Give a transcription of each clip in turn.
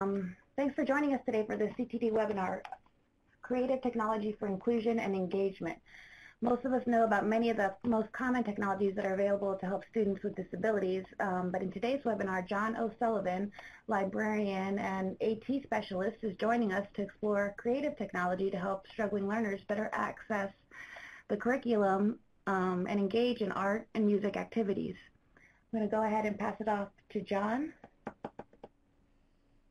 Um, thanks for joining us today for the CTD webinar, Creative Technology for Inclusion and Engagement. Most of us know about many of the most common technologies that are available to help students with disabilities, um, but in today's webinar, John O'Sullivan, librarian and AT specialist, is joining us to explore creative technology to help struggling learners better access the curriculum um, and engage in art and music activities. I'm going to go ahead and pass it off to John.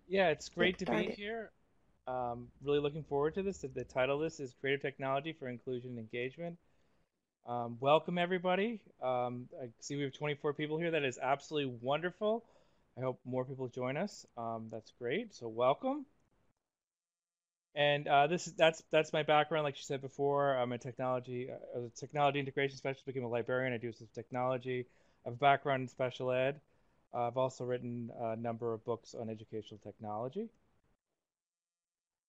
Yeah, it's great to be here. Um, really looking forward to this. The title of this is Creative Technology for Inclusion and Engagement. Um, welcome, everybody. Um, I see we have 24 people here. That is absolutely wonderful. I hope more people join us. Um, that's great. So welcome. And uh, this is that's that's my background. Like she said before, I'm a technology uh, a technology integration specialist. Became a librarian. I do some technology. I have a background in special ed. I've also written a number of books on educational technology.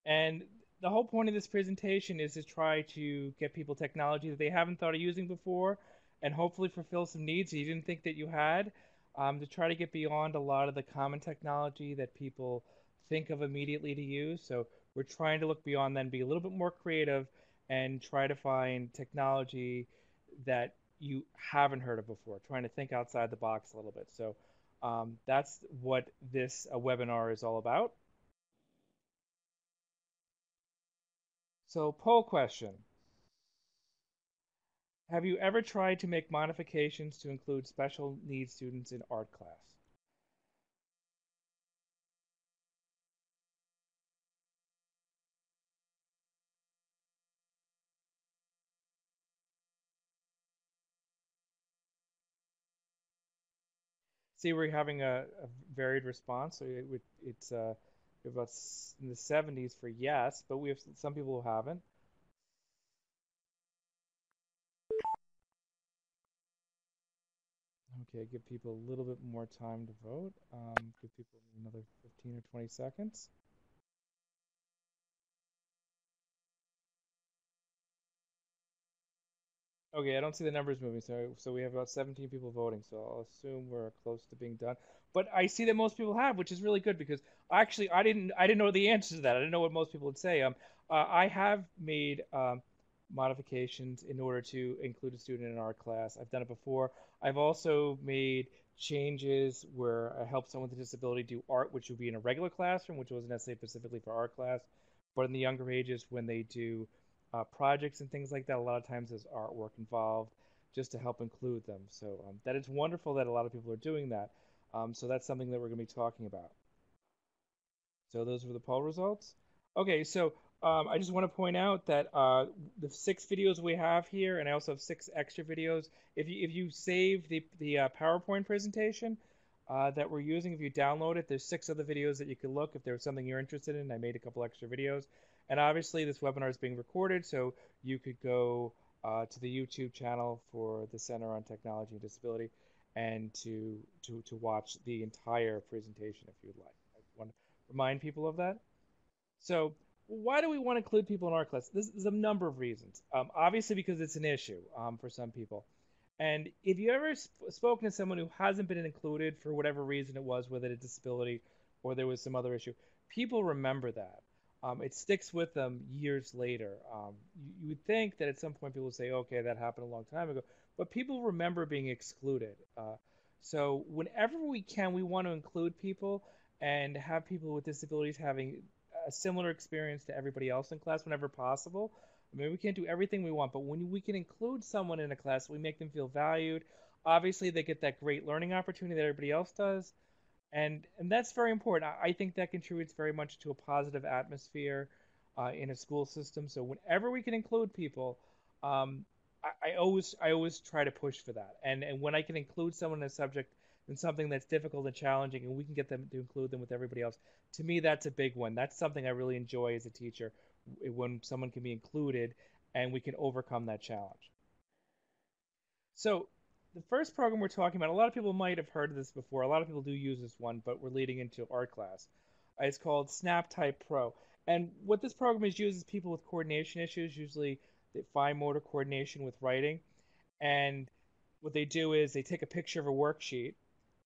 And the whole point of this presentation is to try to get people technology that they haven't thought of using before and hopefully fulfill some needs that you didn't think that you had um, to try to get beyond a lot of the common technology that people think of immediately to use. So we're trying to look beyond that and be a little bit more creative and try to find technology that you haven't heard of before, trying to think outside the box a little bit. So um, that's what this uh, webinar is all about. So poll question. Have you ever tried to make modifications to include special needs students in art class? See, we're having a, a varied response. So it, it's uh, about in the 70s for yes, but we have some people who haven't. Okay, give people a little bit more time to vote. Um, give people another 15 or 20 seconds. Okay, I don't see the numbers moving, so so we have about 17 people voting, so I'll assume we're close to being done. But I see that most people have, which is really good because actually I didn't I didn't know the answer to that. I didn't know what most people would say. Um, uh, I have made um, modifications in order to include a student in our class. I've done it before. I've also made changes where I help someone with a disability do art, which would be in a regular classroom, which wasn't necessarily specifically for our class, but in the younger ages when they do uh, projects and things like that. A lot of times there's artwork involved just to help include them. So um, that it's wonderful that a lot of people are doing that. Um, so that's something that we're going to be talking about. So those were the poll results. Okay, so um, I just want to point out that uh, the six videos we have here, and I also have six extra videos. If you if you save the the uh, PowerPoint presentation uh, that we're using, if you download it, there's six other videos that you can look if there's something you're interested in. I made a couple extra videos. And obviously, this webinar is being recorded, so you could go uh, to the YouTube channel for the Center on Technology and Disability and to, to, to watch the entire presentation if you'd like. I want to remind people of that. So why do we want to include people in our class? There's, a number of reasons. Um, obviously, because it's an issue um, for some people. And if you ever sp spoken to someone who hasn't been included for whatever reason it was, whether it's a disability or there was some other issue, people remember that um, it sticks with them years later. Um, you, you, would think that at some point people would say, okay, that happened a long time ago, but people remember being excluded. Uh, so whenever we can, we want to include people and have people with disabilities having a similar experience to everybody else in class whenever possible. I mean, we can't do everything we want, but when we can include someone in a class, we make them feel valued. Obviously, they get that great learning opportunity that everybody else does and and that's very important. I, I think that contributes very much to a positive atmosphere uh, in a school system. So whenever we can include people, um, I, I, always I always try to push for that. And and when I can include someone in a subject in something that's difficult and challenging, and we can get them to include them with everybody else, to me that's a big one. That's something I really enjoy as a teacher when someone can be included and we can overcome that challenge. So the first program we're talking about, a lot of people might have heard of this before. A lot of people do use this one, but we're leading into art class. Uh, it's called SnapType Pro. And what this program is used is people with coordination issues, usually fine motor coordination with writing. And what they do is they take a picture of a worksheet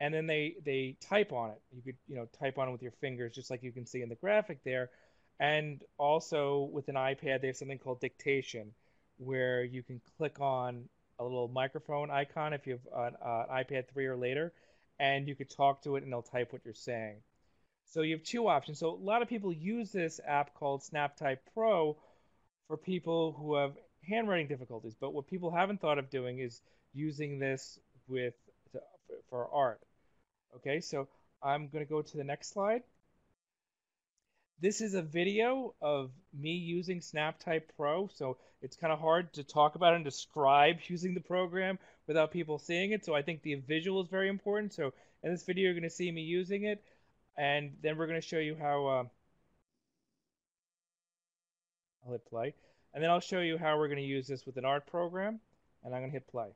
and then they they type on it. You could you know type on it with your fingers, just like you can see in the graphic there. And also with an iPad, they have something called dictation, where you can click on a little microphone icon if you have an uh, iPad 3 or later, and you could talk to it and it'll type what you're saying. So you have two options. So a lot of people use this app called SnapType Pro for people who have handwriting difficulties. But what people haven't thought of doing is using this with to, for art. Okay, so I'm going to go to the next slide. This is a video of me using SnapType Pro, so it's kind of hard to talk about and describe using the program without people seeing it. So I think the visual is very important. So in this video, you're going to see me using it, and then we're going to show you how. Uh, I'll hit play, and then I'll show you how we're going to use this with an art program, and I'm going to hit play.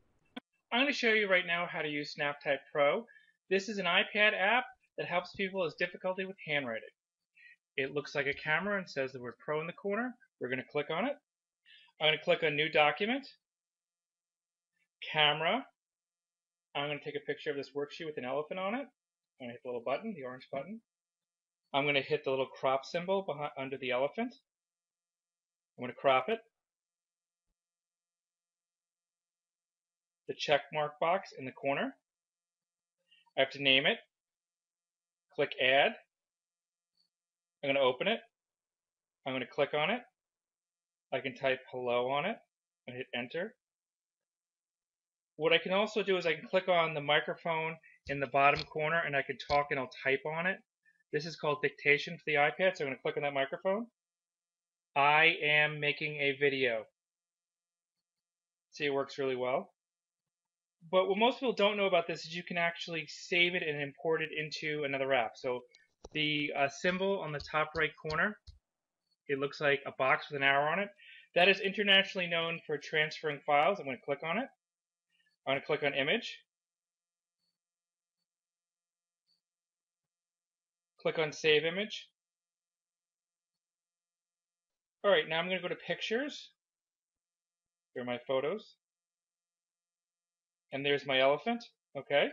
I'm going to show you right now how to use SnapType Pro. This is an iPad app that helps people with difficulty with handwriting. It looks like a camera and says the word Pro in the corner. We're going to click on it. I'm going to click on New Document, Camera. I'm going to take a picture of this worksheet with an elephant on it. I'm going to hit the little button, the orange button. I'm going to hit the little crop symbol behind, under the elephant. I'm going to crop it. The check mark box in the corner. I have to name it. Click Add. I'm going to open it. I'm going to click on it. I can type hello on it and hit enter. What I can also do is I can click on the microphone in the bottom corner and I can talk and I'll type on it. This is called dictation for the iPad, so I'm going to click on that microphone. I am making a video. See, it works really well. But what most people don't know about this is you can actually save it and import it into another app. So the uh, symbol on the top right corner, it looks like a box with an arrow on it. That is internationally known for transferring files. I'm going to click on it. I'm going to click on image. Click on save image. All right, now I'm going to go to pictures. Here are my photos. And there's my elephant. Okay.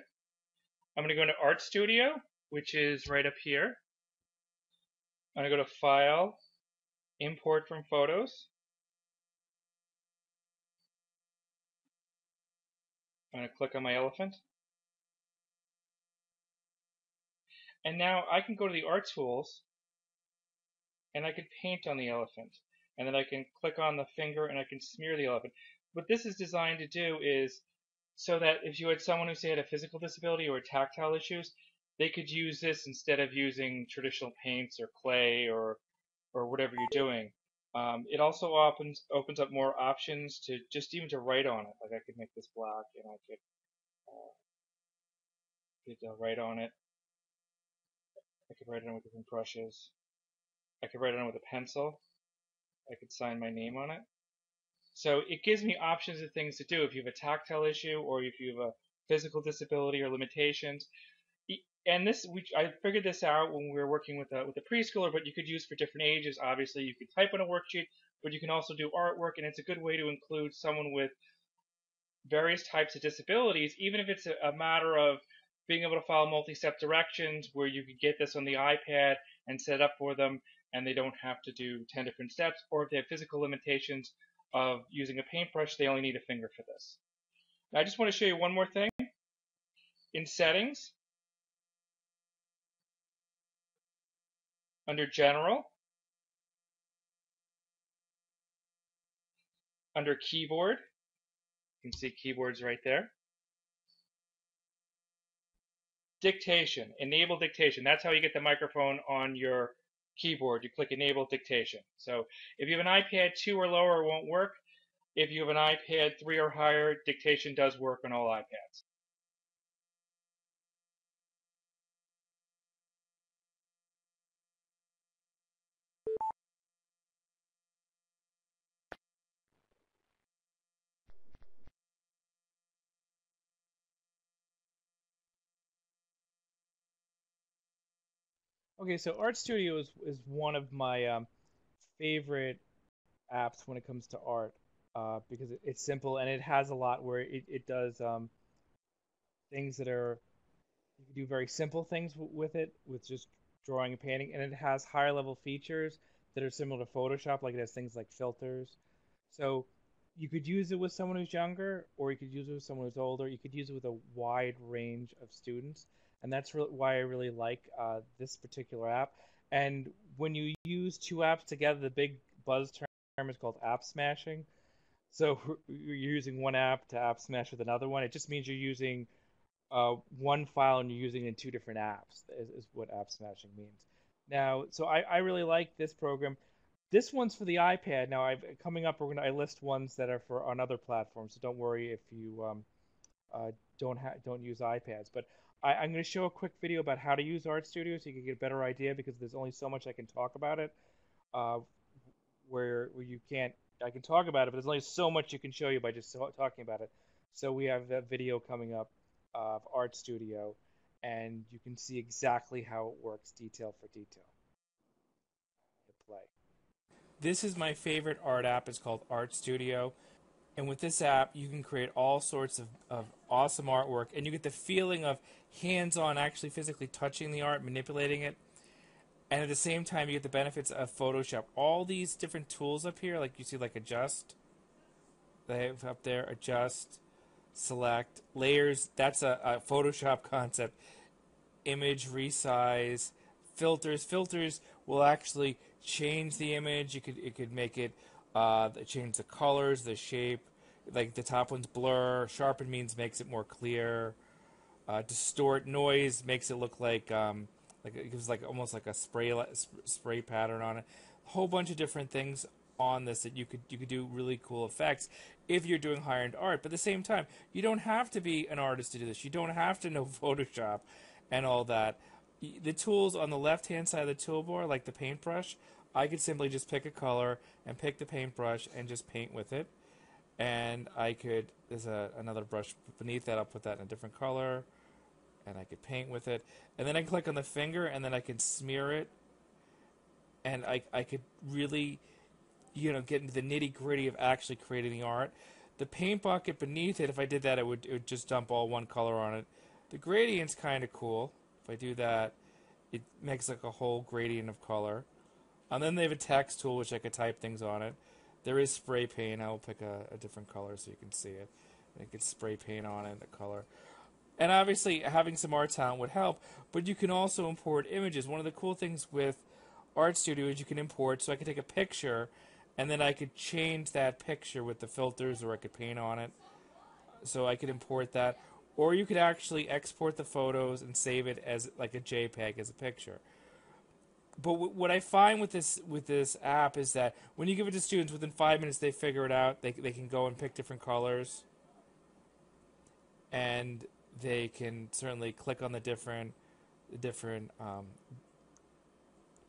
I'm going to go into Art Studio, which is right up here. I'm going to go to File, Import from Photos. I'm going to click on my elephant. And now I can go to the art tools and I can paint on the elephant. And then I can click on the finger and I can smear the elephant. What this is designed to do is so that if you had someone who say had a physical disability or tactile issues, they could use this instead of using traditional paints or clay or or whatever you're doing. Um, it also opens opens up more options to just even to write on it. Like I could make this black and I could uh, could uh, write on it. I could write it on with different brushes. I could write it on with a pencil. I could sign my name on it. So it gives me options of things to do if you have a tactile issue or if you have a physical disability or limitations. And this, we, I figured this out when we were working with a, with a preschooler, but you could use for different ages. Obviously, you could type on a worksheet, but you can also do artwork, and it's a good way to include someone with various types of disabilities, even if it's a, a matter of being able to follow multi-step directions where you could get this on the iPad and set up for them and they don't have to do 10 different steps, or if they have physical limitations of using a paintbrush, they only need a finger for this. Now, I just want to show you one more thing. In settings, under general, under keyboard, you can see keyboards right there. Dictation, enable dictation. That's how you get the microphone on your keyboard, you click Enable Dictation. So if you have an iPad 2 or lower, it won't work. If you have an iPad 3 or higher, dictation does work on all iPads. Okay, so Art Studio is, is one of my um, favorite apps when it comes to art uh, because it, it's simple and it has a lot where it, it does um, things that are you can do very simple things w- with it, with just drawing and painting, and it has higher level features that are similar to Photoshop, like it has things like filters. So you could use it with someone who's younger, or you could use it with someone who's older. You could use it with a wide range of students, and that's why I really like uh, this particular app. And when you use two apps together, the big buzz term is called app smashing. So you're using one app to app smash with another one. It just means you're using uh, one file and you're using it in two different apps. Is, is what app smashing means. Now, so I, I really like this program. This one's for the iPad. Now, I've coming up. We're gonna I list ones that are for on other platforms. So don't worry if you um, uh, don't ha- don't use iPads. But I, I'm going to show a quick video about how to use Art Studio so you can get a better idea because there's only so much I can talk about it. Uh, where where you can't I can talk about it, but there's only so much you can show you by just talking about it. So we have that video coming up of Art Studio, and you can see exactly how it works, detail for detail. Play. This is my favorite art app. It's called Art Studio. And with this app, you can create all sorts of, of awesome artwork, and you get the feeling of hands on, actually physically touching the art, manipulating it. And at the same time, you get the benefits of Photoshop. All these different tools up here, like you see, like adjust, they have up there, adjust, select, layers, that's a, a Photoshop concept, image, resize, filters. Filters will actually change the image. You could it could make it uh, change the colors, the shape. Like the top one's blur. Sharpen means makes it more clear. Uh, distort noise makes it look like um, like it gives like almost like a spray spray pattern on it. A whole bunch of different things on this that you could you could do really cool effects if you're doing higher end art. But at the same time, you don't have to be an artist to do this. You don't have to know Photoshop and all that. The tools on the left hand side of the toolbar, like the paintbrush, I could simply just pick a color and pick the paintbrush and just paint with it. And I could, there's a, another brush beneath that, I'll put that in a different color. And I could paint with it. And then I click on the finger and then I can smear it. And I, I could really, you know, get into the nitty gritty of actually creating the art. The paint bucket beneath it, if I did that, it would, it would just dump all one color on it. The gradient's kind of cool. If I do that, it makes like a whole gradient of color. And then they have a text tool which I could type things on it. There is spray paint. I will pick a, a different color so you can see it. I could spray paint on it, the color. And obviously, having some art talent would help, but you can also import images. One of the cool things with Art Studio is you can import, so I could take a picture and then I could change that picture with the filters or I could paint on it. So I could import that. Or you could actually export the photos and save it as like a JPEG as a picture but what I find with this with this app is that when you give it to students, within five minutes they figure it out. They they can go and pick different colors, and they can certainly click on the different different um,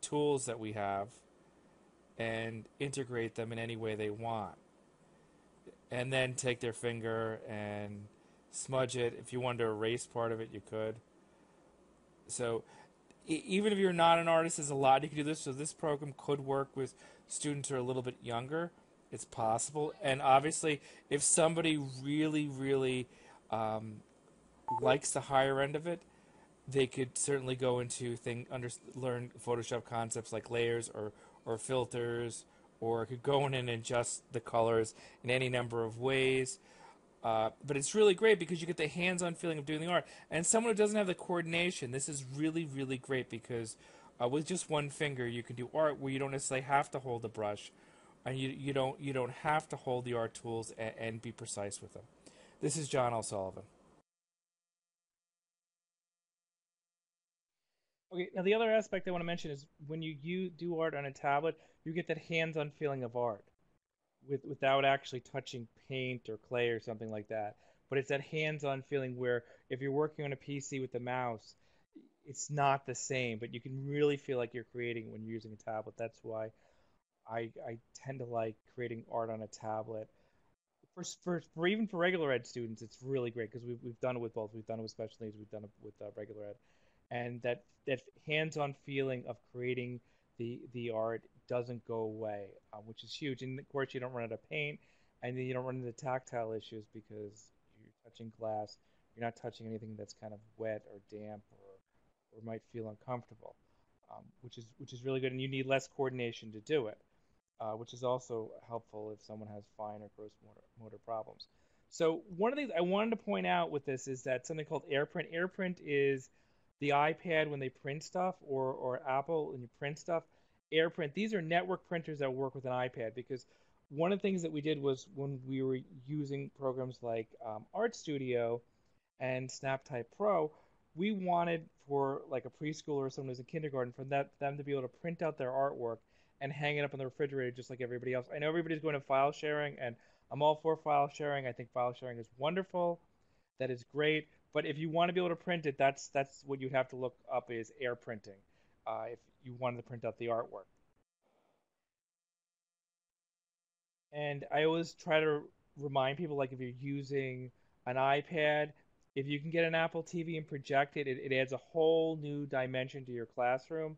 tools that we have, and integrate them in any way they want, and then take their finger and smudge it. If you wanted to erase part of it, you could. So even if you're not an artist, there's a lot you can do this. So this program could work with students who are a little bit younger. It's possible, and obviously, if somebody really, really um, likes the higher end of it, they could certainly go into thing under learn Photoshop concepts like layers or or filters, or could go in and adjust the colors in any number of ways. Uh, but it's really great because you get the hands-on feeling of doing the art. And someone who doesn't have the coordination, this is really, really great because uh, with just one finger, you can do art where you don't necessarily have to hold the brush, and you you don't you don't have to hold the art tools and, and be precise with them. This is John O'Sullivan. Okay, now the other aspect I want to mention is when you, you do art on a tablet, you get that hands-on feeling of art with without actually touching paint or clay or something like that. But it's that hands-on feeling where if you're working on a PC with the mouse, it's not the same, but you can really feel like you're creating when you're using a tablet. That's why I I tend to like creating art on a tablet. For, for, for even for regular ed students, it's really great because we've, we've done it with both. We've done it with special needs. We've done it with uh, regular ed, and that that hands-on feeling of creating the the art doesn't go away, uh, which is huge. And of course, you don't run out of paint, and then you don't run into tactile issues because you're touching glass you're not touching anything that's kind of wet or damp or, or might feel uncomfortable, um, which is which is really good. And you need less coordination to do it, uh, which is also helpful if someone has fine or gross motor, motor problems. So one of the things I wanted to point out with this is that something called AirPrint. AirPrint is the iPad when they print stuff, or or Apple when you print stuff. AirPrint. These are network printers that work with an iPad because one of the things that we did was when we were using programs like um, Art Studio and SnapType Pro, we wanted for like a preschooler or someone who's in kindergarten for that them to be able to print out their artwork and hang it up in the refrigerator just like everybody else. I know everybody's going to file sharing, and I'm all for file sharing. I think file sharing is wonderful. That is great. But if you want to be able to print it, that's that's what you'd have to look up is air printing. Uh, if you wanted to print out the artwork. And I always try to remind people, like if you're using an iPad, if you can get an Apple TV and project it, it, it adds a whole new dimension to your classroom.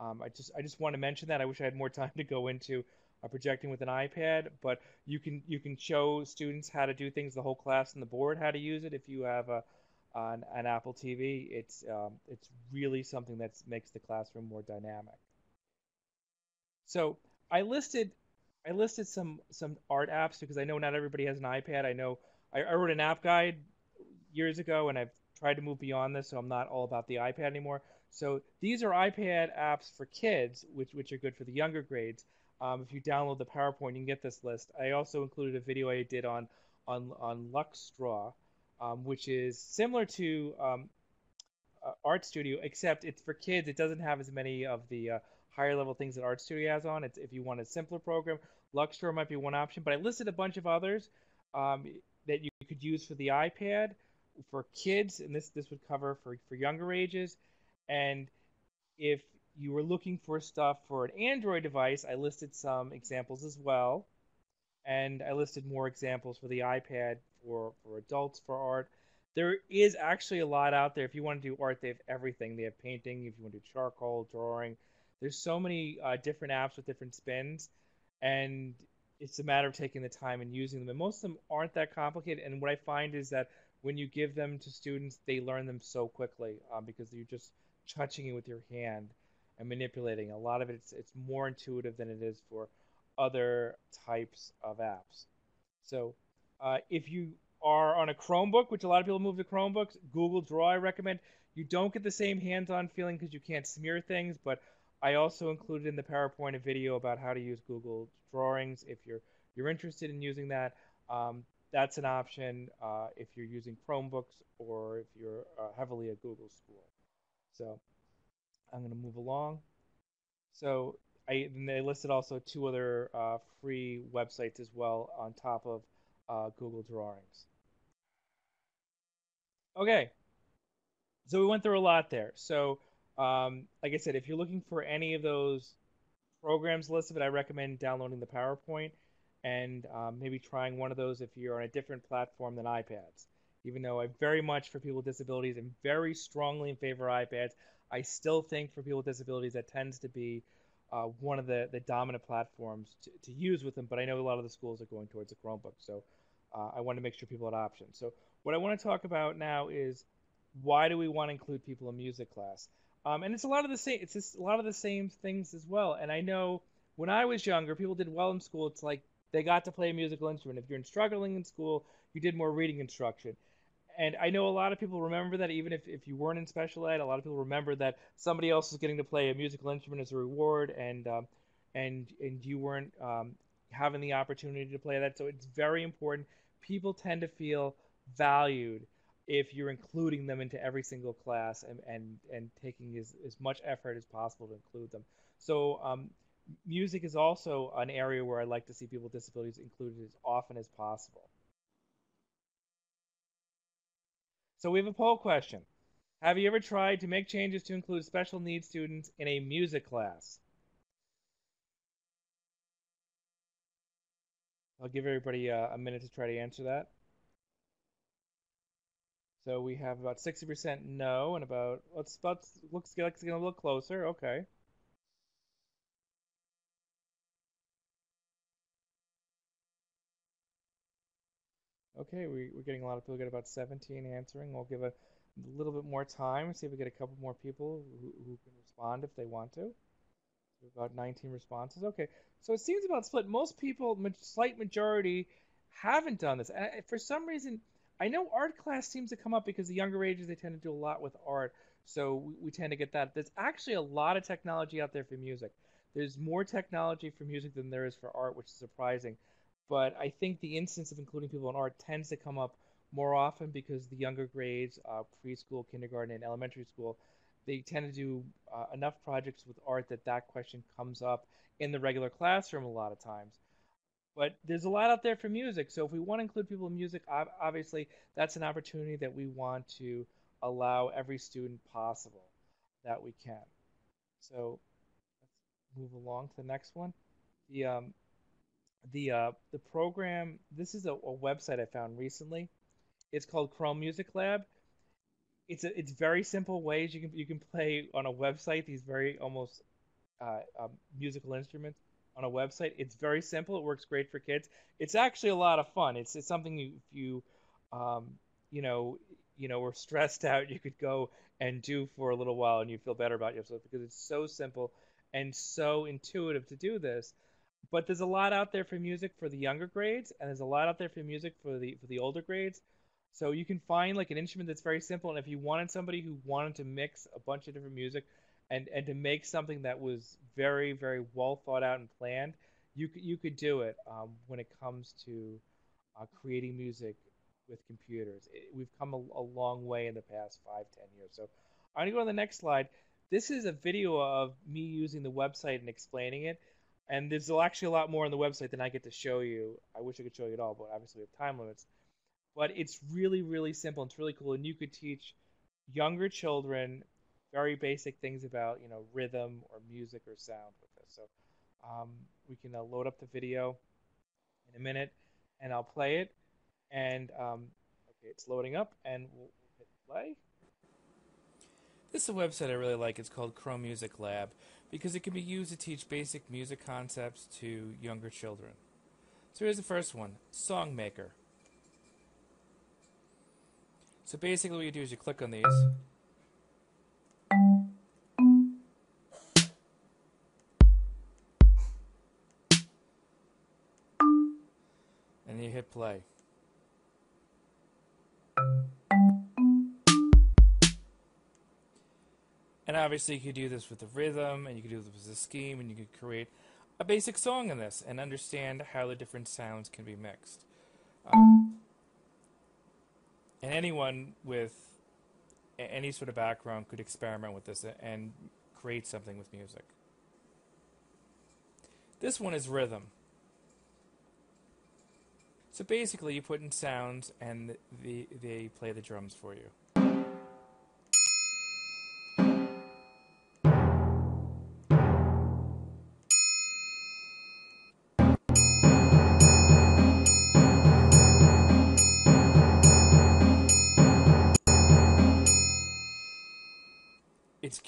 Um, I just I just want to mention that. I wish I had more time to go into uh, projecting with an iPad, but you can you can show students how to do things, the whole class and the board how to use it if you have a an, an Apple TV. It's um, it's really something that makes the classroom more dynamic. So I listed I listed some some art apps because I know not everybody has an iPad. I know I, I wrote an app guide years ago, and I've tried to move beyond this, so I'm not all about the iPad anymore. So these are iPad apps for kids, which which are good for the younger grades. Um, if you download the PowerPoint, you can get this list. I also included a video I did on on on LuxDraw, um, which is similar to um, uh, Art Studio, except it's for kids. It doesn't have as many of the uh, higher level things that Art Studio has on. It's if you want a simpler program, LuxDraw might be one option, but I listed a bunch of others um, that you could use for the iPad for kids, and this this would cover for for younger ages. And if you were looking for stuff for an Android device, I listed some examples as well, and I listed more examples for the iPad for for adults for art. There is actually a lot out there. If you want to do art, they have everything. They have painting. If you want to do charcoal, drawing, there's so many uh, different apps with different spins, and it's a matter of taking the time and using them. And most of them aren't that complicated. And what I find is that when you give them to students, they learn them so quickly um, because you're just touching it with your hand and manipulating. A lot of it, it's, it's more intuitive than it is for other types of apps. So uh, if you are on a Chromebook, which a lot of people move to Chromebooks, Google Draw I recommend. You don't get the same hands-on feeling because you can't smear things, but I also included in the PowerPoint a video about how to use Google Drawings if you're you're interested in using that. Um, that's an option uh, if you're using Chromebooks or if you're uh, heavily a Google school. So I'm going to move along. So I they listed also two other uh, free websites as well on top of uh, Google Drawings. Okay, so we went through a lot there. So um, like I said, if you're looking for any of those programs listed, I recommend downloading the PowerPoint and um, maybe trying one of those if you're on a different platform than iPads. Even though I very much for people with disabilities am very strongly in favor of iPads, I still think for people with disabilities that tends to be uh, one of the, the dominant platforms to, to use with them. But I know a lot of the schools are going towards a Chromebook, so uh, I want to make sure people had options. So what I want to talk about now is why do we want to include people in music class? Um, and it's a lot of the same. It's just a lot of the same things as well. And I know when I was younger, people did well in school. It's like they got to play a musical instrument. If you're struggling in school, you did more reading instruction. And I know a lot of people remember that even if, if you weren't in special ed, a lot of people remember that somebody else was getting to play a musical instrument as a reward, and um, and and you weren't um, having the opportunity to play that. So it's very important. People tend to feel valued if you're including them into every single class and and, and taking as, as much effort as possible to include them. So um, music is also an area where I like to see people with disabilities included as often as possible. So we have a poll question. Have you ever tried to make changes to include special needs students in a music class? I'll give everybody uh, a minute to try to answer that. So we have about 60% no and about, let's, let's looks like it's to look closer. Okay. Okay, we, we're getting a lot of people. Got about 17 answering. We'll give a little bit more time see if we get a couple more people who, who can respond if they want to. About 19 responses. Okay, so it seems about split. Most people, slight majority, haven't done this. And for some reason, I know art class seems to come up because the younger ages they tend to do a lot with art, so we, we tend to get that. There's actually a lot of technology out there for music. There's more technology for music than there is for art, which is surprising. But I think the instance of including people in art tends to come up more often because the younger grades, uh, preschool, kindergarten, and elementary school, they tend to do uh, enough projects with art that that question comes up in the regular classroom a lot of times. But there's a lot out there for music, so if we want to include people in music, obviously that's an opportunity that we want to allow every student possible that we can. So let's move along to the next one. The um, the uh, the program. This is a, a website I found recently. It's called Chrome Music Lab. It's a, it's very simple ways you can you can play on a website these very almost uh, um, musical instruments on a website. It's very simple. It works great for kids. It's actually a lot of fun. It's it's something you if you um, you know you know were stressed out, you could go and do for a little while, and you feel better about yourself because it's so simple and so intuitive to do this. But there's a lot out there for music for the younger grades, and there's a lot out there for music for the for the older grades. So you can find like an instrument that's very simple, and if you wanted somebody who wanted to mix a bunch of different music, and and to make something that was very very well thought out and planned, you could you could do it um, when it comes to uh, creating music with computers. It, we've come a, a, long way in the past five ten years. So I'm gonna go to the next slide. This is a video of me using the website and explaining it. And there's actually a lot more on the website than I get to show you. I wish I could show you it all, but obviously we have time limits. But it's really, really simple. And It's really cool, and you could teach younger children very basic things about you know rhythm or music or sound with this. So um, we can uh, load up the video in a minute, and I'll play it. And um, okay, it's loading up, and we'll, hit play. This is a website I really like. It's called Chrome Music Lab because it can be used to teach basic music concepts to younger children. So here's the first one Songmaker. So basically, what you do is you click on these. And you hit play. And obviously, you could do this with the rhythm, and you could do this with the scheme, and you could create a basic song in this and understand how the different sounds can be mixed. Um, and anyone with any sort of background could experiment with this and create something with music. This one is rhythm. So basically, you put in sounds and the, they play the drums for you.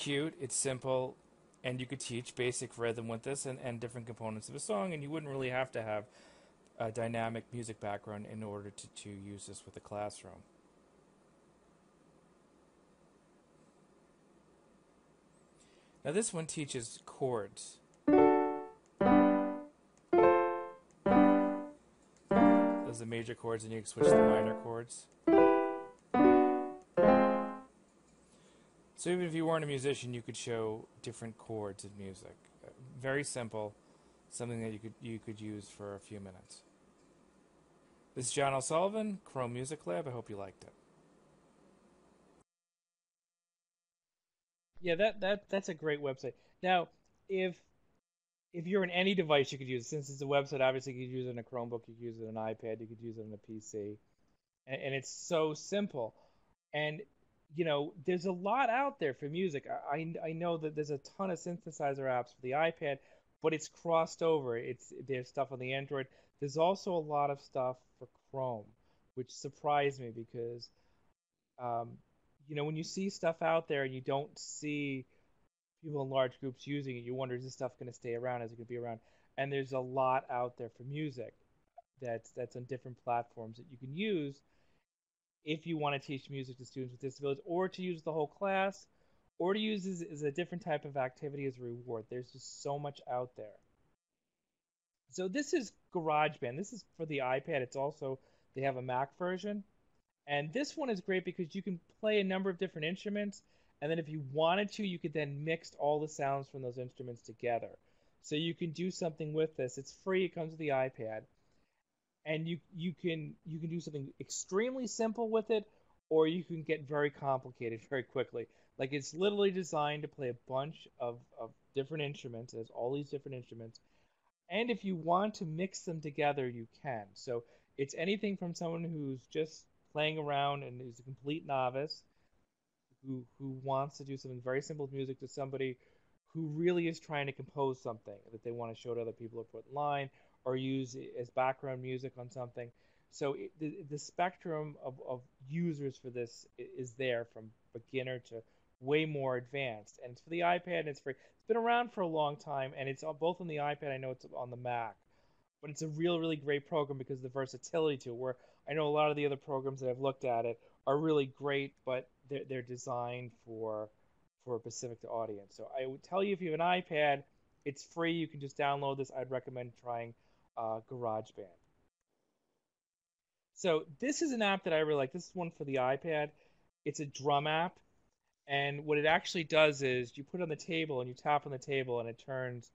Cute, it's simple, and you could teach basic rhythm with this and, and different components of a song, and you wouldn't really have to have a dynamic music background in order to, to use this with the classroom. Now this one teaches chords. Those are major chords and you can switch to minor chords. So even if you weren't a musician, you could show different chords in music. Uh, very simple, something that you could you could use for a few minutes. This is John O'Sullivan, Chrome Music Lab. I hope you liked it. Yeah, that that that's a great website. Now, if if you're in any device, you could use. Since it's a website, obviously you could use it on a Chromebook, you could use it on an iPad, you could use it on a PC, and, and it's so simple. And you know, there's a lot out there for music. I I know that there's a ton of synthesizer apps for the iPad, but it's crossed over. It's there's stuff on the Android. There's also a lot of stuff for Chrome, which surprised me because, um, you know, when you see stuff out there and you don't see people in large groups using it, you wonder is this stuff going to stay around? Is it going to be around? And there's a lot out there for music. that's that's on different platforms that you can use if you want to teach music to students with disabilities, or to use the whole class, or to use as, as a different type of activity as a reward. There's just so much out there. So this is GarageBand. This is for the iPad. It's also they have a Mac version. And this one is great because you can play a number of different instruments, and then if you wanted to, you could then mix all the sounds from those instruments together. So you can do something with this. It's free. It comes with the iPad, and you you can you can do something extremely simple with it, or you can get very complicated very quickly. Like it's literally designed to play a bunch of, of different instruments. It has all these different instruments, and if you want to mix them together, you can. So it's anything from someone who's just playing around and is a complete novice who who wants to do something very simple with music to somebody who really is trying to compose something that they want to show to other people or put in line or use as background music on something. So the, the spectrum of, of users for this is there from beginner to way more advanced. And it's for the iPad and it's free. It's been around for a long time and it's both on the iPad. I know it's on the Mac, but it's a real, really great program because the versatility to it. Where I know a lot of the other programs that I've looked at it are really great, but they're, they're designed for for a specific audience. So I would tell you if you have an iPad, it's free. You can just download this. I'd recommend trying uh, GarageBand. So this is an app that I really like. This is one for the iPad. It's a drum app, and what it actually does is you put it on the table and you tap on the table and it turns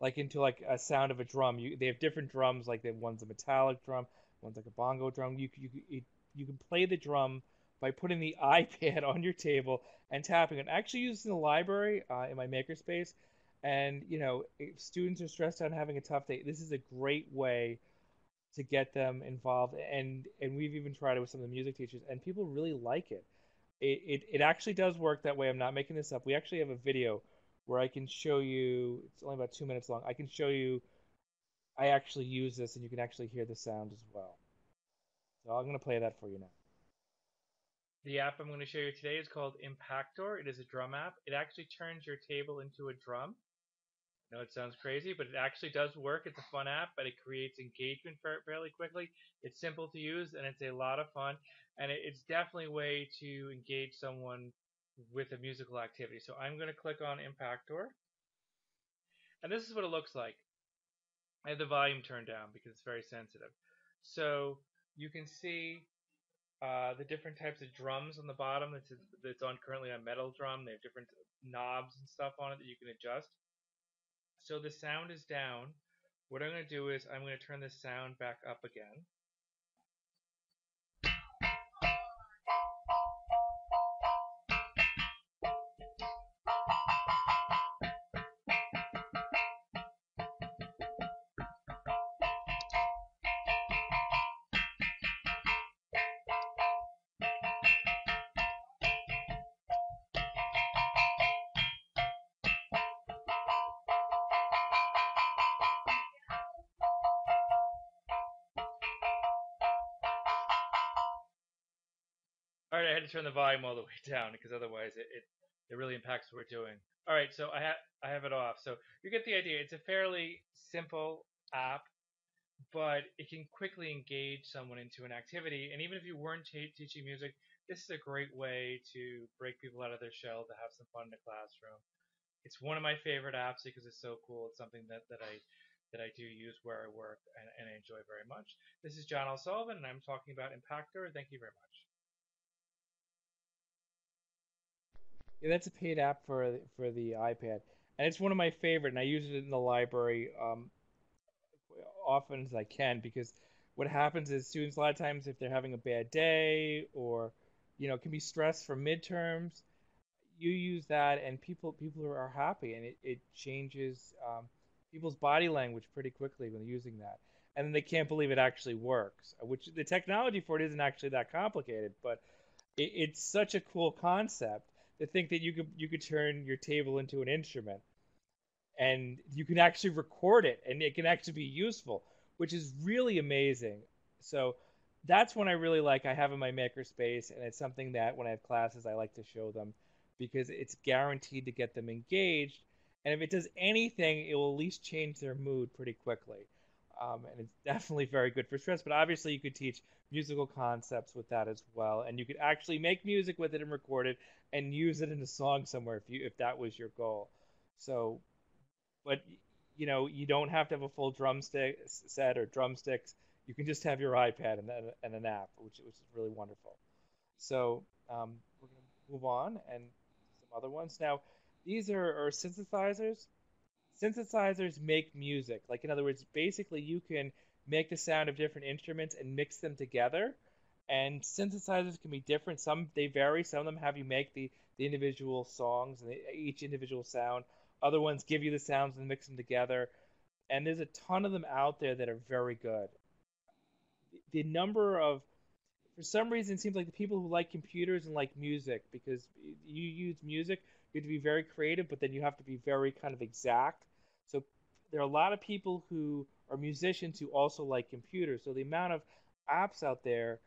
like into like a sound of a drum. You they have different drums. Like they, one's a metallic drum, one's like a bongo drum. You you you, you can play the drum by putting the iPad on your table and tapping it. I actually it in the library uh, in my makerspace. And you know, if students are stressed out having a tough day, this is a great way to get them involved. And and we've even tried it with some of the music teachers, and people really like it. It it, it actually does work that way. I'm not making this up. We actually have a video where I can show you. It's only about two minutes long. I can show you. I actually use this, and you can actually hear the sound as well. So I'm going to play that for you now. The app I'm going to show you today is called Impaktor. It is a drum app. It actually turns your table into a drum. Know it sounds crazy, but it actually does work. It's a fun app, but it creates engagement fairly quickly. It's simple to use, and it's a lot of fun. And it's definitely a way to engage someone with a musical activity. So I'm going to click on Impaktor. And this is what it looks like. I have the volume turned down because it's very sensitive. So you can see uh, the different types of drums on the bottom that's, that's on currently on metal drum. They have different knobs and stuff on it that you can adjust. So the sound is down. What I'm going to do is I'm going to turn the sound back up again. Turn the volume all the way down because otherwise it, it, it really impacts what we're doing. All right, so I have I have it off. So you get the idea. It's a fairly simple app, but it can quickly engage someone into an activity. And even if you weren't t- teaching music, this is a great way to break people out of their shell to have some fun in the classroom. It's one of my favorite apps because it's so cool. It's something that, that I that I do use where I work and, and I enjoy very much. This is John O'Sullivan, and I'm talking about Impaktor. Thank you very much. Yeah, that's a paid app for for the iPad, and it's one of my favorite. And I use it in the library um, often as I can because what happens is students a lot of times if they're having a bad day or you know can be stressed from midterms, you use that and people people are happy and it, it changes um, people's body language pretty quickly when they're using that. And they can't believe it actually works, which the technology for it isn't actually that complicated, but it, it's such a cool concept to think that you could you could turn your table into an instrument. And you can actually record it and it can actually be useful which is really amazing. So that's one i really like. I have in my makerspace and it's something that when i have classes i like to show them because it's guaranteed to get them engaged. And if it does anything it will at least change their mood pretty quickly um, and it's definitely very good for stress. But obviously, you could teach musical concepts with that as well, and you could actually make music with it and record it and use it in a song somewhere if you if that was your goal. So, but you know, you don't have to have a full drumstick set or drumsticks. You can just have your iPad and, and an app, which, which is really wonderful. So um, we're to move on and some other ones. Now, these are, are synthesizers synthesizers make music. Like in other words, basically you can make the sound of different instruments and mix them together. And synthesizers can be different. Some they vary. Some of them have you make the, the individual songs and the, each individual sound. Other ones give you the sounds and mix them together. And there's a ton of them out there that are very good. The number of for some reason it seems like the people who like computers and like music because you use music you have to be very creative but then you have to be very kind of exact so there are a lot of people who are musicians who also like computers. So the amount of apps out there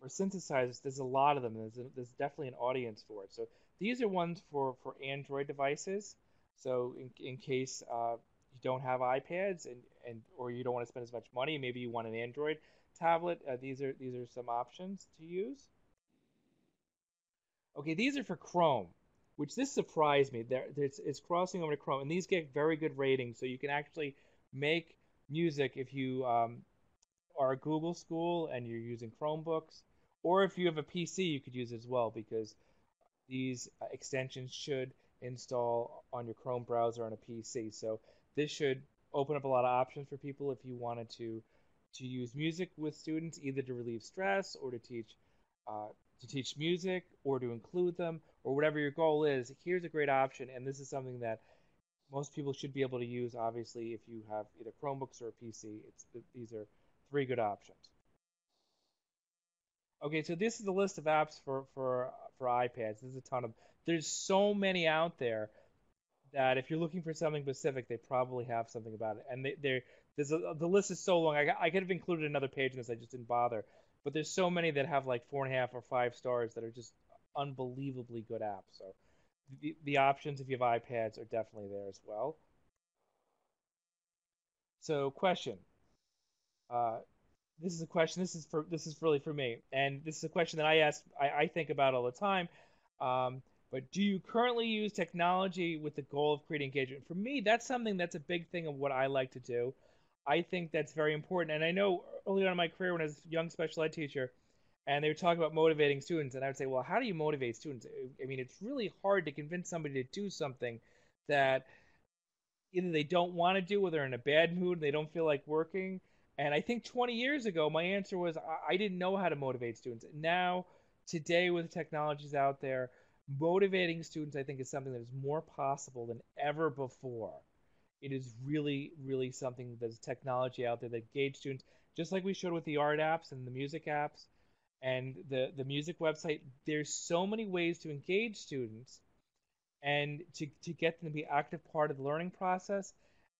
for synthesizers, there's a lot of them. There's, a, there's definitely an audience for it. So these are ones for, for Android devices. So in, in case uh, you don't have iPads and, and or you don't want to spend as much money, maybe you want an Android tablet. Uh, these are these are some options to use. Okay, these are for Chrome which this surprised me. There, it's, it's crossing over to Chrome, and these get very good ratings. So you can actually make music if you um, are a Google school and you're using Chromebooks, or if you have a PC, you could use it as well because these uh, extensions should install on your Chrome browser on a PC. So this should open up a lot of options for people if you wanted to to use music with students, either to relieve stress or to teach uh, to teach music or to include them or whatever your goal is, here's a great option. And this is something that most people should be able to use, obviously, if you have either Chromebooks or a PC. It's, these are three good options. Okay, so this is the list of apps for, for, for iPads. There's a ton of There's so many out there that if you're looking for something specific, they probably have something about it. And they, they're, there's a, the list is so long. I, I could have included another page in this. I just didn't bother. But there's so many that have like four and a half or five stars that are just unbelievably good apps. So the, the options if you have iPads are definitely there as well. So question. Uh, this is a question. This is for this is really for me, and this is a question that I ask. I, I think about all the time. Um, but do you currently use technology with the goal of creating engagement? For me, that's something that's a big thing of what I like to do. I think that's very important. And I know early on in my career when I was a young special ed teacher, and they were talking about motivating students, and I would say, well, how do you motivate students? I mean, it's really hard to convince somebody to do something that either they don't want to do or they're in a bad mood, and they don't feel like working. And I think 20 years ago, my answer was I didn't know how to motivate students. Now, today, with the technologies out there, motivating students, I think, is something that is more possible than ever before. It is really, really something there's technology out there that gauge students, just like we showed with the art apps and the music apps and the, the music website. There's so many ways to engage students and to, to get them to be active part of the learning process.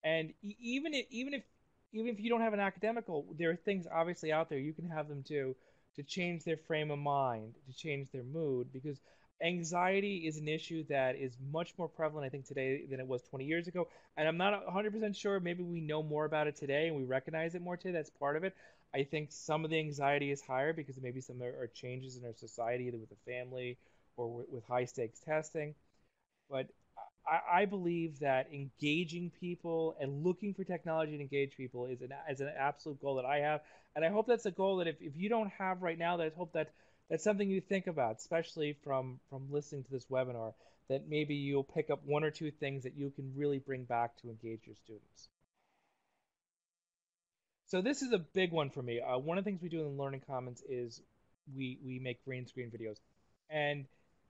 And even if, even if even if you don't have an academical, there are things obviously out there you can have them do to change their frame of mind, to change their mood, because anxiety is an issue that is much more prevalent, I think, today than it was 20 years ago. And I'm not 100% sure. Maybe we know more about it today and we recognize it more today. That's part of it. I think some of the anxiety is higher because maybe some are changes in our society, either with the family or with high stakes testing. But I, I, believe that engaging people and looking for technology to engage people is an, is an absolute goal that I have. And I hope that's a goal that if, if you don't have right now, that I hope that that's something you think about, especially from from listening to this webinar. That maybe you'll pick up one or two things that you can really bring back to engage your students. So this is a big one for me. Uh, one of the things we do in Learning Commons is we we make green screen videos, and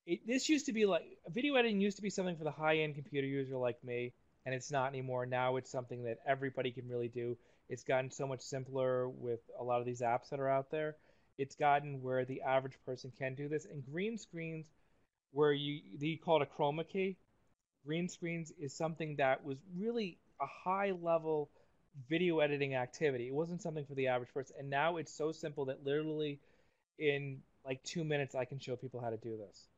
it, this used to be like video editing used to be something for the high end computer user like me, and it's not anymore. Now it's something that everybody can really do. It's gotten so much simpler with a lot of these apps that are out there it's gotten where the average person can do this. And green screens, where you they call it a chroma key, green screens is something that was really a high level video editing activity. It wasn't something for the average person. And now it's so simple that literally in like two minutes I can show people how to do this.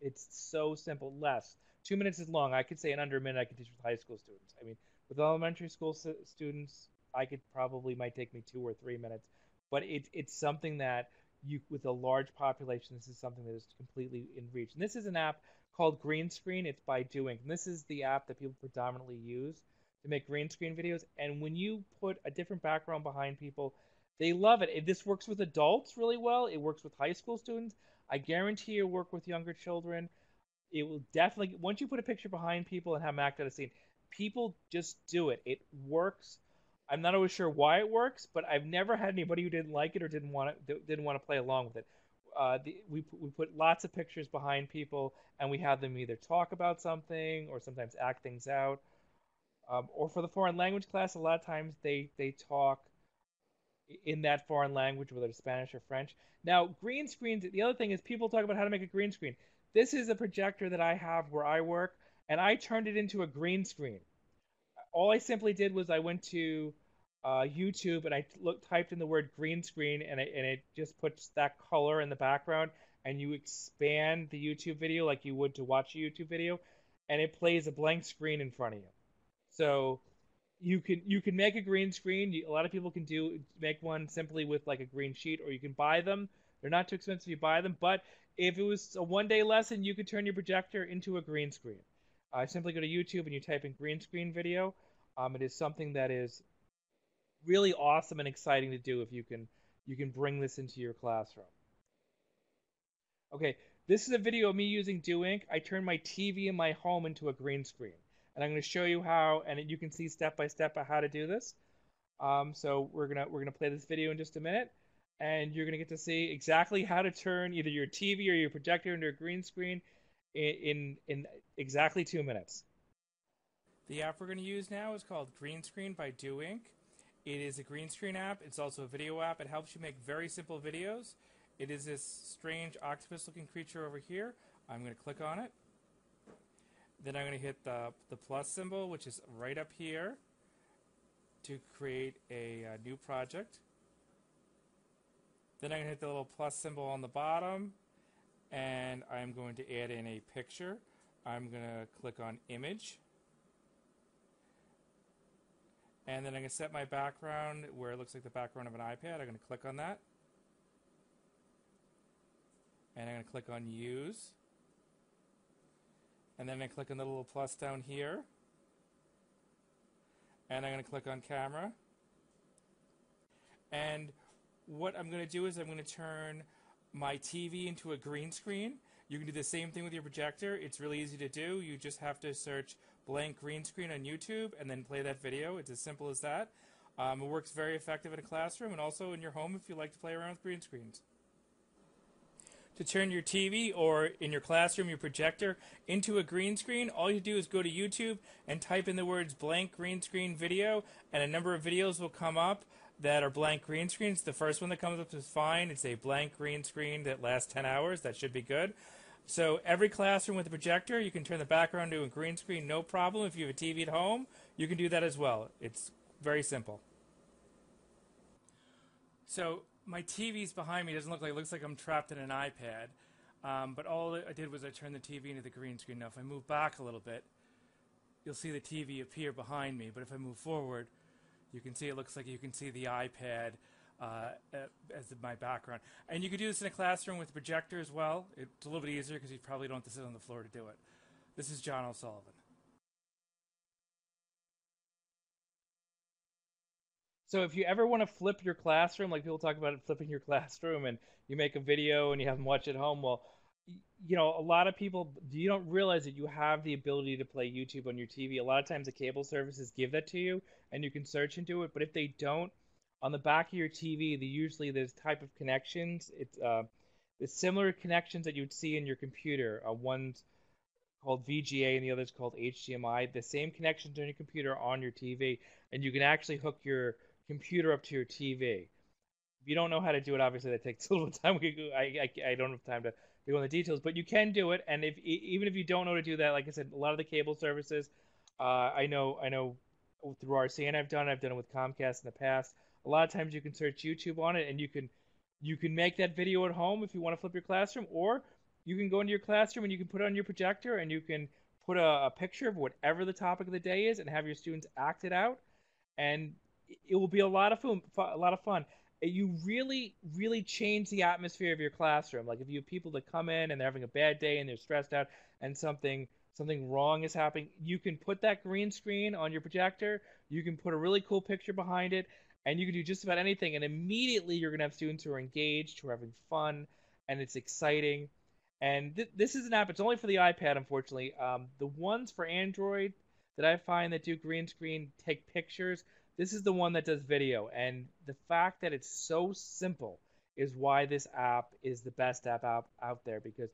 It's so simple. Less. Two minutes is long. I could say in under a minute I could teach with high school students. I mean, with elementary school students, I could probably might take me two or three minutes, but it's it's something that you with a large population, this is something that is completely in reach. And this is an app called Green Screen. It's by Doink. And this is the app that people predominantly use to make green screen videos. And when you put a different background behind people, they love it. If this works with adults really well. It works with high school students. I guarantee you work with younger children. It will definitely once you put a picture behind people and have them act out a scene, people just do it. It works. I'm not always sure why it works, but I've never had anybody who didn't like it or didn't want to didn't want to play along with it. Uh, the, we we put lots of pictures behind people, and we have them either talk about something or sometimes act things out. Um, or for the foreign language class, a lot of times they they talk in that foreign language, whether it's Spanish or French. Now, green screens. The other thing is people talk about how to make a green screen. This is a projector that I have where I work, and I turned it into a green screen. All I simply did was I went to uh, YouTube and I look, typed in the word green screen, and it, and it just puts that color in the background, and you expand the YouTube video like you would to watch a YouTube video, and it plays a blank screen in front of you. So you can you can make a green screen. A lot of people can do make one simply with like a green sheet, or you can buy them. They're not too expensive. You buy them, but if it was a one day lesson, you could turn your projector into a green screen. Uh, simply go to YouTube and you type in green screen video. Um, it is something that is really awesome and exciting to do if you can you can bring this into your classroom. Okay, this is a video of me using Doink. I turned my TV in my home into a green screen. And I'm going to show you how, and you can see step by step how to do this. Um, so we're gonna we're gonna play this video in just a minute, and you're gonna get to see exactly how to turn either your TV or your projector into a green screen in in, in exactly two minutes. The app we're going to use now is called Green Screen by Do Doink. It is a green screen app. It's also a video app. It helps you make very simple videos. It is this strange octopus looking creature over here. I'm going to click on it. Then I'm going to hit the, the plus symbol, which is right up here, to create a, a new project. Then I'm going to hit the little plus symbol on the bottom, and I'm going to add in a picture. I'm going to click on image. And then I'm going to set my background where it looks like the background of an iPad. I'm going to click on that. And I'm going to click on use. And then I'm going to click on the little plus down here. And I'm going to click on camera. And what I'm going to do is I'm going to turn my TV into a green screen. You can do the same thing with your projector. It's really easy to do. You just have to search blank green screen on YouTube and then play that video. It's as simple as that. Um, it works very effective in a classroom and also in your home if you like to play around with green screens. To turn your TV or in your classroom your projector into a green screen, all you do is go to YouTube and type in the words blank green screen video, and a number of videos will come up that are blank green screens. The first one that comes up is fine. It's a blank green screen that lasts 10 hours. That should be good. So every classroom with a projector, you can turn the background to a green screen, no problem. If you have a TV at home, you can do that as well. It's very simple. So my TV's behind me. It doesn't look like it looks like I'm trapped in an iPad. Um, but all I did was I turned the TV into the green screen. Now if I move back a little bit, you'll see the TV appear behind me. But if I move forward, you can see it looks like you can see the iPad uh, as my background. And you could do this in a classroom with a projector as well. It's a little bit easier because you probably don't have to sit on the floor to do it. This is John O'Sullivan. So if you ever want to flip your classroom, like people talk about it, flipping your classroom, and you make a video and you have them watch at home, well, you know, a lot of people you don't realize that you have the ability to play YouTube on your TV. A lot of times the cable services give that to you, and you can search into it. But if they don't, on the back of your TV, the usually there's type of connections. It's uh, it's similar connections that you would see in your computer. Uh, one's called VGA and the other's called HDMI. The same connections on your computer on your TV, and you can actually hook your computer up to your TV. If you don't know how to do it, obviously that takes a little time. I, I, I don't have time to go into details, but you can do it. And if even if you don't know how to do that, like I said, a lot of the cable services, uh, I know I know through RCN I've done. I've done it with Comcast in the past a lot of times you can search YouTube on it and you can you can make that video at home if you want to flip your classroom or you can go into your classroom and you can put it on your projector and you can put a, a picture of whatever the topic of the day is and have your students act it out and it will be a lot of fun, a lot of fun. You really, really change the atmosphere of your classroom. Like if you have people that come in and they're having a bad day and they're stressed out and something something wrong is happening, you can put that green screen on your projector. You can put a really cool picture behind it, and you can do just about anything. And immediately you're gonna have students who are engaged, who are having fun, and it's exciting. And th- this is an app. It's only for the iPad, unfortunately. Um, the ones for Android that I find that do green screen take pictures. This is the one that does video, and the fact that it's so simple is why this app is the best app out, out there because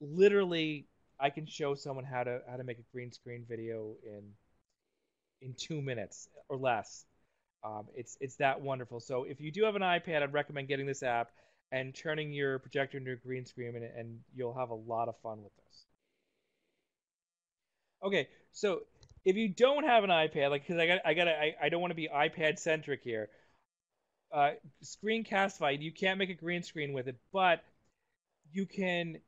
literally I can show someone how to how to make a green screen video in in two minutes or less. Um, it's it's that wonderful. So if you do have an iPad, I'd recommend getting this app and turning your projector into a green screen, and, and you'll have a lot of fun with this. Okay, so if you don't have an iPad, like because I got I got I, I don't want to be iPad centric here. Uh, Screencastify, you can't make a green screen with it, but you can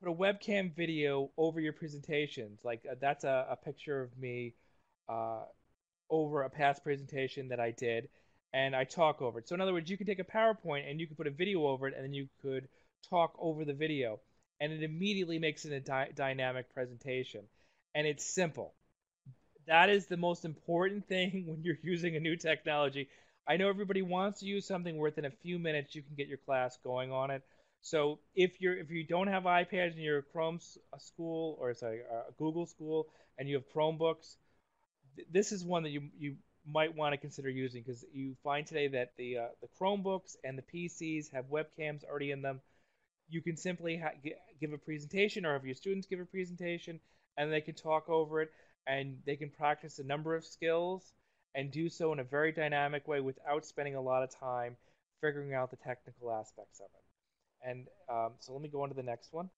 put a webcam video over your presentations. Like uh, that's a, a picture of me uh, over a past presentation that I did, and I talk over it. So in other words, you can take a PowerPoint and you can put a video over it, and then you could talk over the video, and it immediately makes it a dy- dynamic presentation. And it's simple. That is the most important thing when you're using a new technology. I know everybody wants to use something where within a few minutes you can get your class going on it. So if you're if you don't have iPads in your Chrome school or sorry a Google school and you have Chromebooks, th- this is one that you you might want to consider using because you find today that the uh, the Chromebooks and the PCs have webcams already in them. You can simply ha- give a presentation or have your students give a presentation and they can talk over it and they can practice a number of skills and do so in a very dynamic way without spending a lot of time figuring out the technical aspects of it. And um, so let me go on to the next one.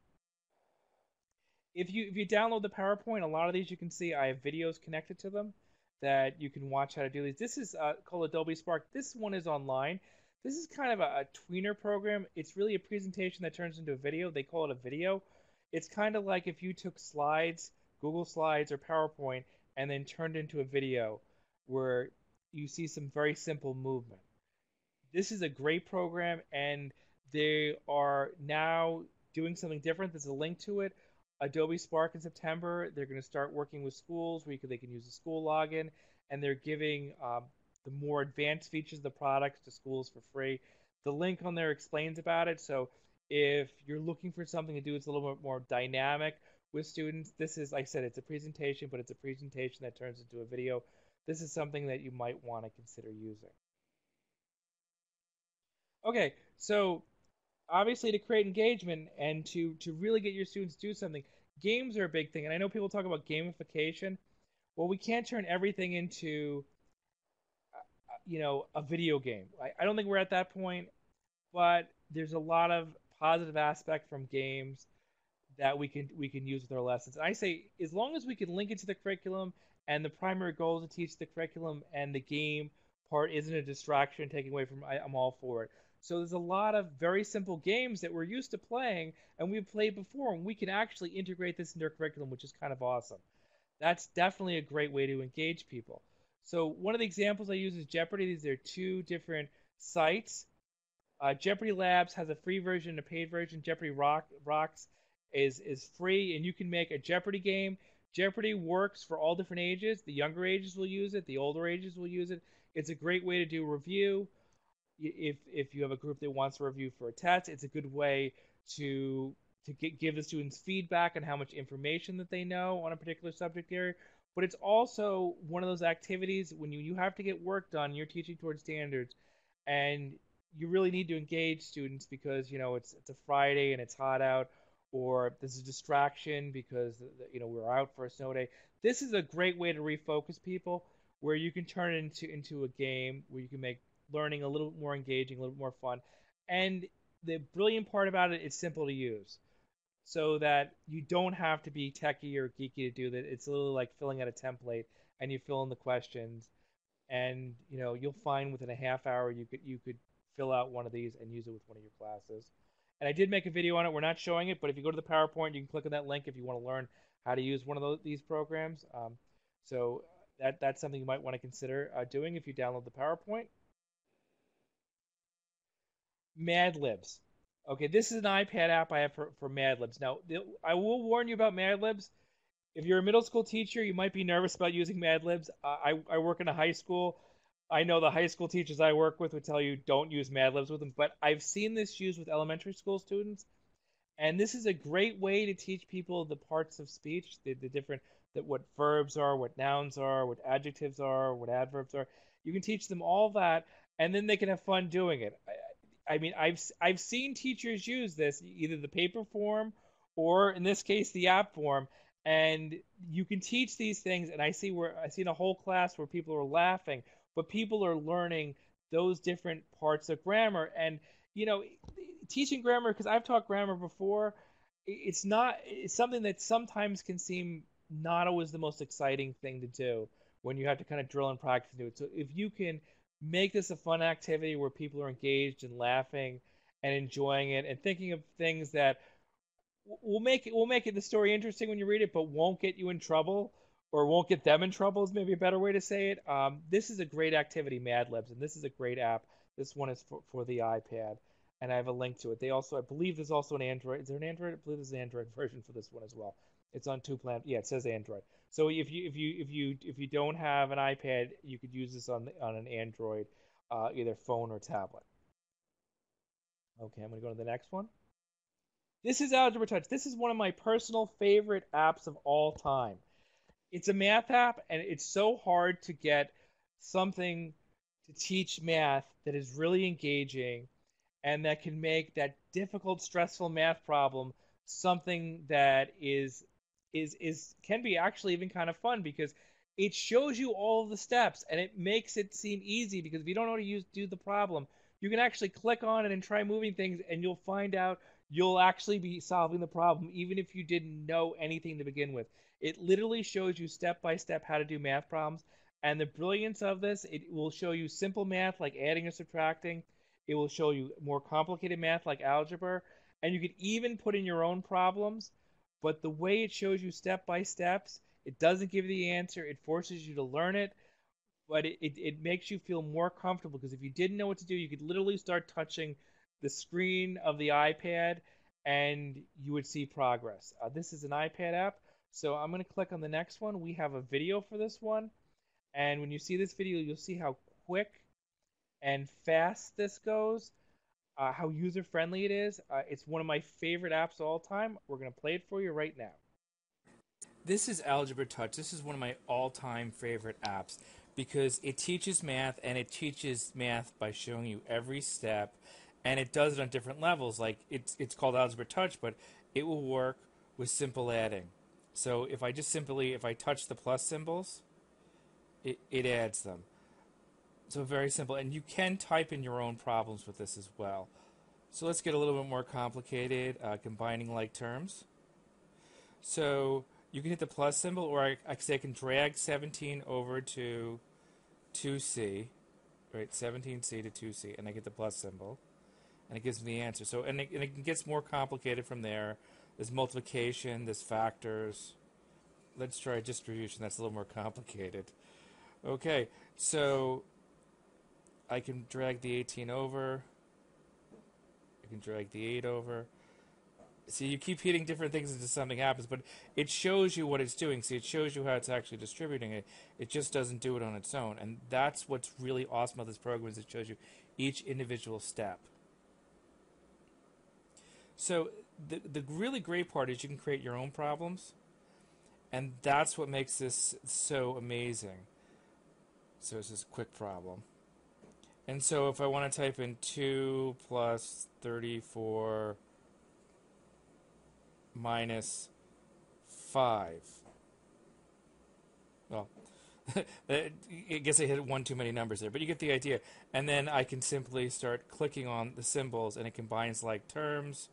If you if you download the PowerPoint, a lot of these you can see I have videos connected to them that you can watch how to do these. This is uh, called Adobe Spark. This one is online. This is kind of a, a tweener program. It's really a presentation that turns into a video. They call it a video. It's kind of like if you took slides, Google Slides or PowerPoint, and then turned into a video where you see some very simple movement. This is a great program, and they are now doing something different. There's a link to it. Adobe Spark in September. They're going to start working with schools where can, they can use a school login, and they're giving um, the more advanced features of the products to schools for free. The link on there explains about it. So if you're looking for something to do, it's a little bit more dynamic with students. This is, like I said, it's a presentation, but it's a presentation that turns into a video. This is something that you might want to consider using. Okay, so obviously to create engagement and to to really get your students to do something games are a big thing and i know people talk about gamification well we can't turn everything into uh, you know a video game I, I don't think we're at that point but there's a lot of positive aspect from games that we can we can use with our lessons and i say as long as we can link it to the curriculum and the primary goal is to teach the curriculum and the game part isn't a distraction taking away from I, i'm all for it so there's a lot of very simple games that we're used to playing and we've played before, and we can actually integrate this into our curriculum, which is kind of awesome. That's definitely a great way to engage people. So one of the examples I use is Jeopardy. These are two different sites. Uh, Jeopardy Labs has a free version and a paid version. Jeopardy Rock, Rocks is is free, and you can make a Jeopardy game. Jeopardy works for all different ages. The younger ages will use it. The older ages will use it. It's a great way to do review if if you have a group that wants to review for a test, it's a good way to to get, give the students feedback on how much information that they know on a particular subject area. But it's also one of those activities when you, you have to get work done, you're teaching towards standards, and you really need to engage students because you know it's it's a Friday and it's hot out, or there's a distraction because you know we're out for a snow day. This is a great way to refocus people, where you can turn it into into a game where you can make learning a little more engaging, a little more fun. And the brilliant part about it, it's simple to use. So that you don't have to be techie or geeky to do that. It's little like filling out a template and you fill in the questions and you know you'll find within a half hour you could you could fill out one of these and use it with one of your classes. And I did make a video on it. We're not showing it, but if you go to the PowerPoint, you can click on that link if you want to learn how to use one of those, these programs. Um, so that that's something you might want to consider uh, doing if you download the PowerPoint. Mad Libs. Okay, this is an iPad app I have for, for Mad Libs. Now, I will warn you about Mad Libs. If you're a middle school teacher, you might be nervous about using Mad Libs. I, I work in a high school. I know the high school teachers I work with would tell you don't use Mad Libs with them, but I've seen this used with elementary school students. And this is a great way to teach people the parts of speech, the, the different that what verbs are, what nouns are, what adjectives are, what adverbs are. You can teach them all that, and then they can have fun doing it. I, I mean, I've I've seen teachers use this either the paper form or in this case the app form, and you can teach these things. And I see where I seen a whole class where people are laughing, but people are learning those different parts of grammar and you know teaching grammar because I've taught grammar before. It's not. It's something that sometimes can seem not always the most exciting thing to do when you have to kind of drill and practice do it. So if you can make this a fun activity where people are engaged and laughing and enjoying it and thinking of things that will make it will make it the story interesting when you read it, but won't get you in trouble or won't get them in trouble is maybe a better way to say it. Um, this is a great activity, Mad Libs, and this is a great app. This one is for, for the iPad and I have a link to it. They also, I believe, there's also an Android. Is there an Android? I believe there's an Android version for this one as well. It's on two plan. Yeah, it says Android. So if you if you if you if you don't have an iPad, you could use this on on an Android, uh, either phone or tablet. Okay, I'm gonna go to the next one. This is Algebra Touch. This is one of my personal favorite apps of all time. It's a math app, and it's so hard to get something to teach math that is really engaging and that can make that difficult, stressful math problem something that is is is can be actually even kind of fun because it shows you all the steps and it makes it seem easy because if you don't know how to use do the problem, you can actually click on it and try moving things and you'll find out you'll actually be solving the problem even if you didn't know anything to begin with. It literally shows you step by step how to do math problems. And the brilliance of this, it will show you simple math like adding or subtracting it will show you more complicated math like algebra, and you can even put in your own problems. But the way it shows you step by steps, it doesn't give you the answer. It forces you to learn it, but it, it, it makes you feel more comfortable because if you didn't know what to do, you could literally start touching the screen of the iPad and you would see progress. Uh, this is an iPad app, so I'm going to click on the next one. We have a video for this one, and when you see this video, you'll see how quick and fast this goes, uh, how user friendly it is. Uh, it's one of my favorite apps all time. We're going to play it for you right now. This is Algebra Touch. This is one of my all time favorite apps because it teaches math and it teaches math by showing you every step and it does it on different levels. Like it's, it's called Algebra Touch, but it will work with simple adding. So if I just simply, if I touch the plus symbols, it, it adds them. So very simple. And you can type in your own problems with this as well. So let's get a little bit more complicated, uh, combining like terms. So you can hit the plus symbol, or I, I, say I can drag 17 over to 2c, right, 17c to 2c, and I get the plus symbol, and it gives me the answer. So, and it, and it gets more complicated from there. There's multiplication, there's factors. Let's try distribution, that's a little more complicated. Okay, so I can drag the 18 over. I can drag the 8 over. See, you keep hitting different things until something happens, but it shows you what it's doing. See, it shows you how it's actually distributing it. It just doesn't do it on its own. And that's what's really awesome about this program is it shows you each individual step. So the, the really great part is you can create your own problems. And that's what makes this so amazing. So it's just a quick problem. And so if I want to type in 2 plus 34 minus 5. Well, I guess I hit one too many numbers there, but you get the idea. And then I can simply start clicking on the symbols and it combines like terms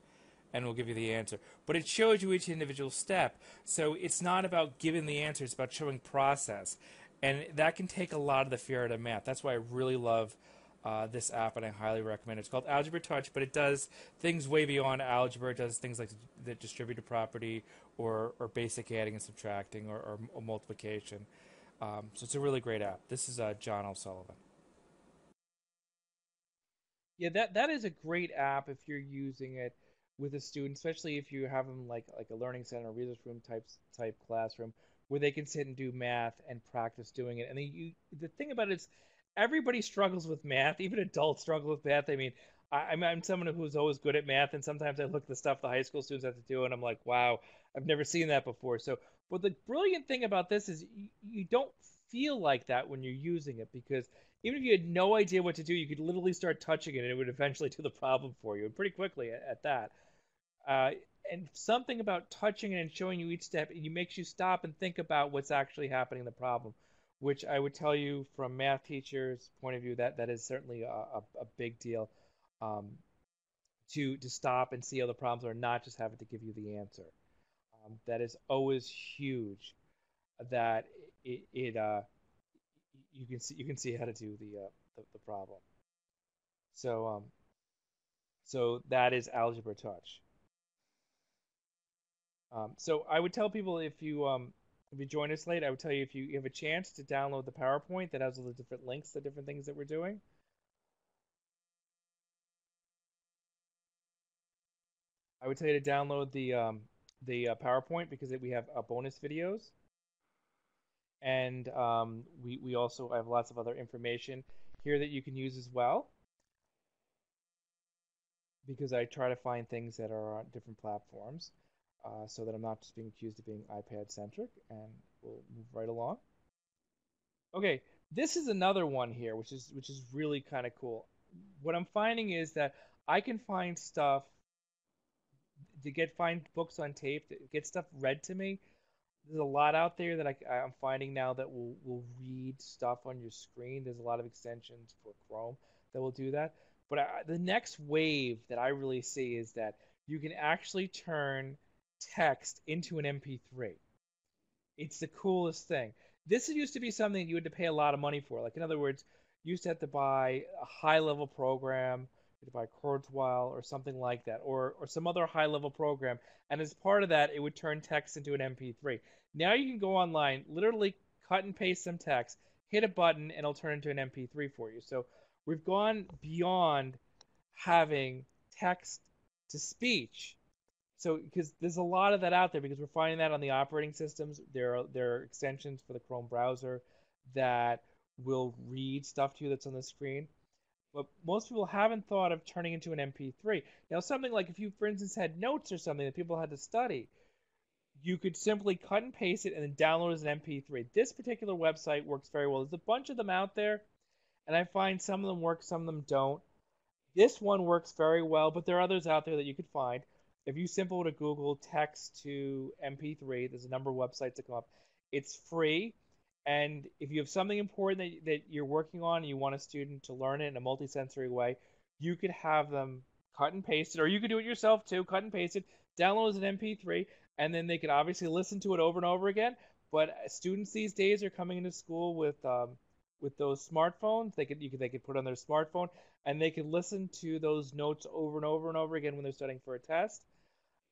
and we'll give you the answer. But it shows you each individual step. So it's not about giving the answer, it's about showing process. And that can take a lot of the fear out of math. That's why I really love uh, this app, and I highly recommend it. It's called Algebra Touch, but it does things way beyond algebra. It does things like the distributive property or, or basic adding and subtracting or, or, or multiplication. Um, so it's a really great app. This is uh, John O'Sullivan. Yeah, that that is a great app if you're using it with a student, especially if you have them like like a learning center, resource room type type classroom where they can sit and do math and practice doing it. And then you, the thing about it is, everybody struggles with math. Even adults struggle with math. I mean, I, am I'm someone who's always good at math, and sometimes I look at the stuff the high school students have to do, and I'm like, wow, I've never seen that before. So, but the brilliant thing about this is you, you don't feel like that when you're using it because even if you had no idea what to do, you could literally start touching it, and it would eventually do the problem for you, and pretty quickly at, at that. Uh, and something about touching it and showing you each step, it makes you stop and think about what's actually happening in the problem, which I would tell you from math teachers' point of view that that is certainly a, a, a big deal. Um, to to stop and see how the problems are, not just having to give you the answer. Um, that is always huge. That it, it uh, you can see you can see how to do the uh, the, the problem. So um, so that is algebra touch. Um, so I would tell people if you um, if you join us late, I would tell you if you have a chance to download the PowerPoint that has all the different links the different things that we're doing. I would tell you to download the um, the uh, PowerPoint because it, we have uh, bonus videos, and um, we we also have lots of other information here that you can use as well. Because I try to find things that are on different platforms uh, so that I'm not just being accused of being iPad centric, and we'll move right along. Okay, this is another one here, which is which is really kind of cool. What I'm finding is that I can find stuff to get find books on tape, to get stuff read to me. There's a lot out there that I, I'm finding now that will will read stuff on your screen. There's a lot of extensions for Chrome that will do that. But I, the next wave that I really see is that you can actually turn text into an MP3. It's the coolest thing. This used to be something you had to pay a lot of money for. Like in other words, you used to have to buy a high level program, you had to buy Kurzweil or something like that, or or some other high level program, and as part of that, it would turn text into an MP3. Now you can go online, literally cut and paste some text, hit a button, and it'll turn into an MP3 for you. So we've gone beyond having text to speech so because there's a lot of that out there because we're finding that on the operating systems. There are there are extensions for the chrome browser that will read stuff to you that's on the screen. But most people haven't thought of turning into an mp3 now something like if you for instance had notes or something that people had to study you could simply cut and paste it and then download as an mp3 this particular website works very well. There's a bunch of them out there and i find some of them work some of them don't. This one works very well but there are others out there that you could find if you simple to Google text to MP3, there's a number of websites that come up. It's free, and if you have something important that, that you're working on and you want a student to learn it in a multisensory way, you could have them cut and paste it, or you could do it yourself too, cut and paste it, download as an MP3, and then they could obviously listen to it over and over again. But students these days are coming into school with um, with those smartphones. They could you could they could put on their smartphone and they could listen to those notes over and over and over again when they're studying for a test.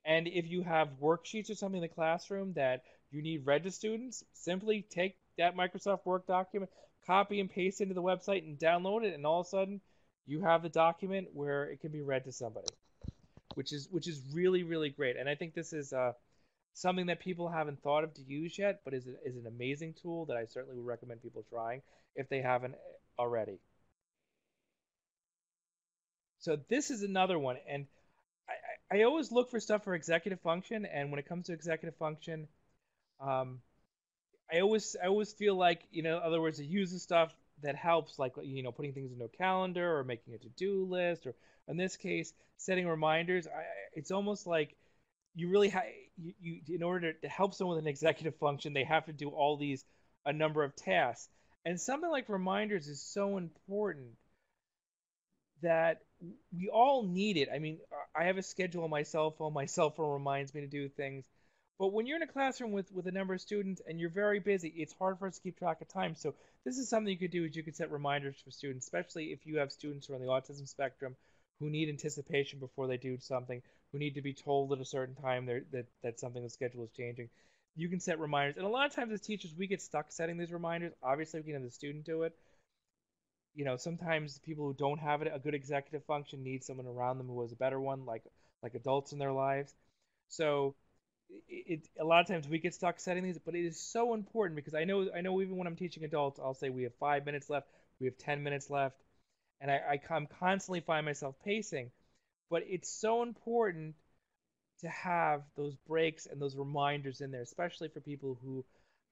And if you have worksheets or something in the classroom that you need read to students, simply take that Microsoft Word document, copy and paste into the website and download it, and all of a sudden you have the document where it can be read to somebody, which is which is really really great. And I think this is uh, something that people haven't thought of to use yet, but is is an amazing tool that I certainly would recommend people trying if they haven't already. So this is another one, and I always look for stuff for executive function, and when it comes to executive function, um, I always I always feel like you know, in other words, it uses stuff that helps, like you know, putting things into a calendar or making a to-do list, or in this case, setting reminders. I, it's almost like you really have you, you in order to help someone with an executive function, they have to do all these a number of tasks, and something like reminders is so important that we all need it. I mean, I have a schedule on my cell phone. My cell phone reminds me to do things. But when you're in a classroom with, with a number of students and you're very busy, it's hard for us to keep track of time. So this is something you could do is you could set reminders for students, especially if you have students who are on the autism spectrum who need anticipation before they do something, who need to be told at a certain time that, that something the schedule is changing. you can set reminders. And a lot of times as teachers, we get stuck setting these reminders. Obviously, we can have the student do it. You know, sometimes people who don't have a good executive function need someone around them who has a better one, like like adults in their lives. So it, it, a lot of times we get stuck setting these, but it is so important because I know I know even when I'm teaching adults, I'll say we have five minutes left, we have ten minutes left, and I, I I'm constantly find myself pacing. But it's so important to have those breaks and those reminders in there, especially for people who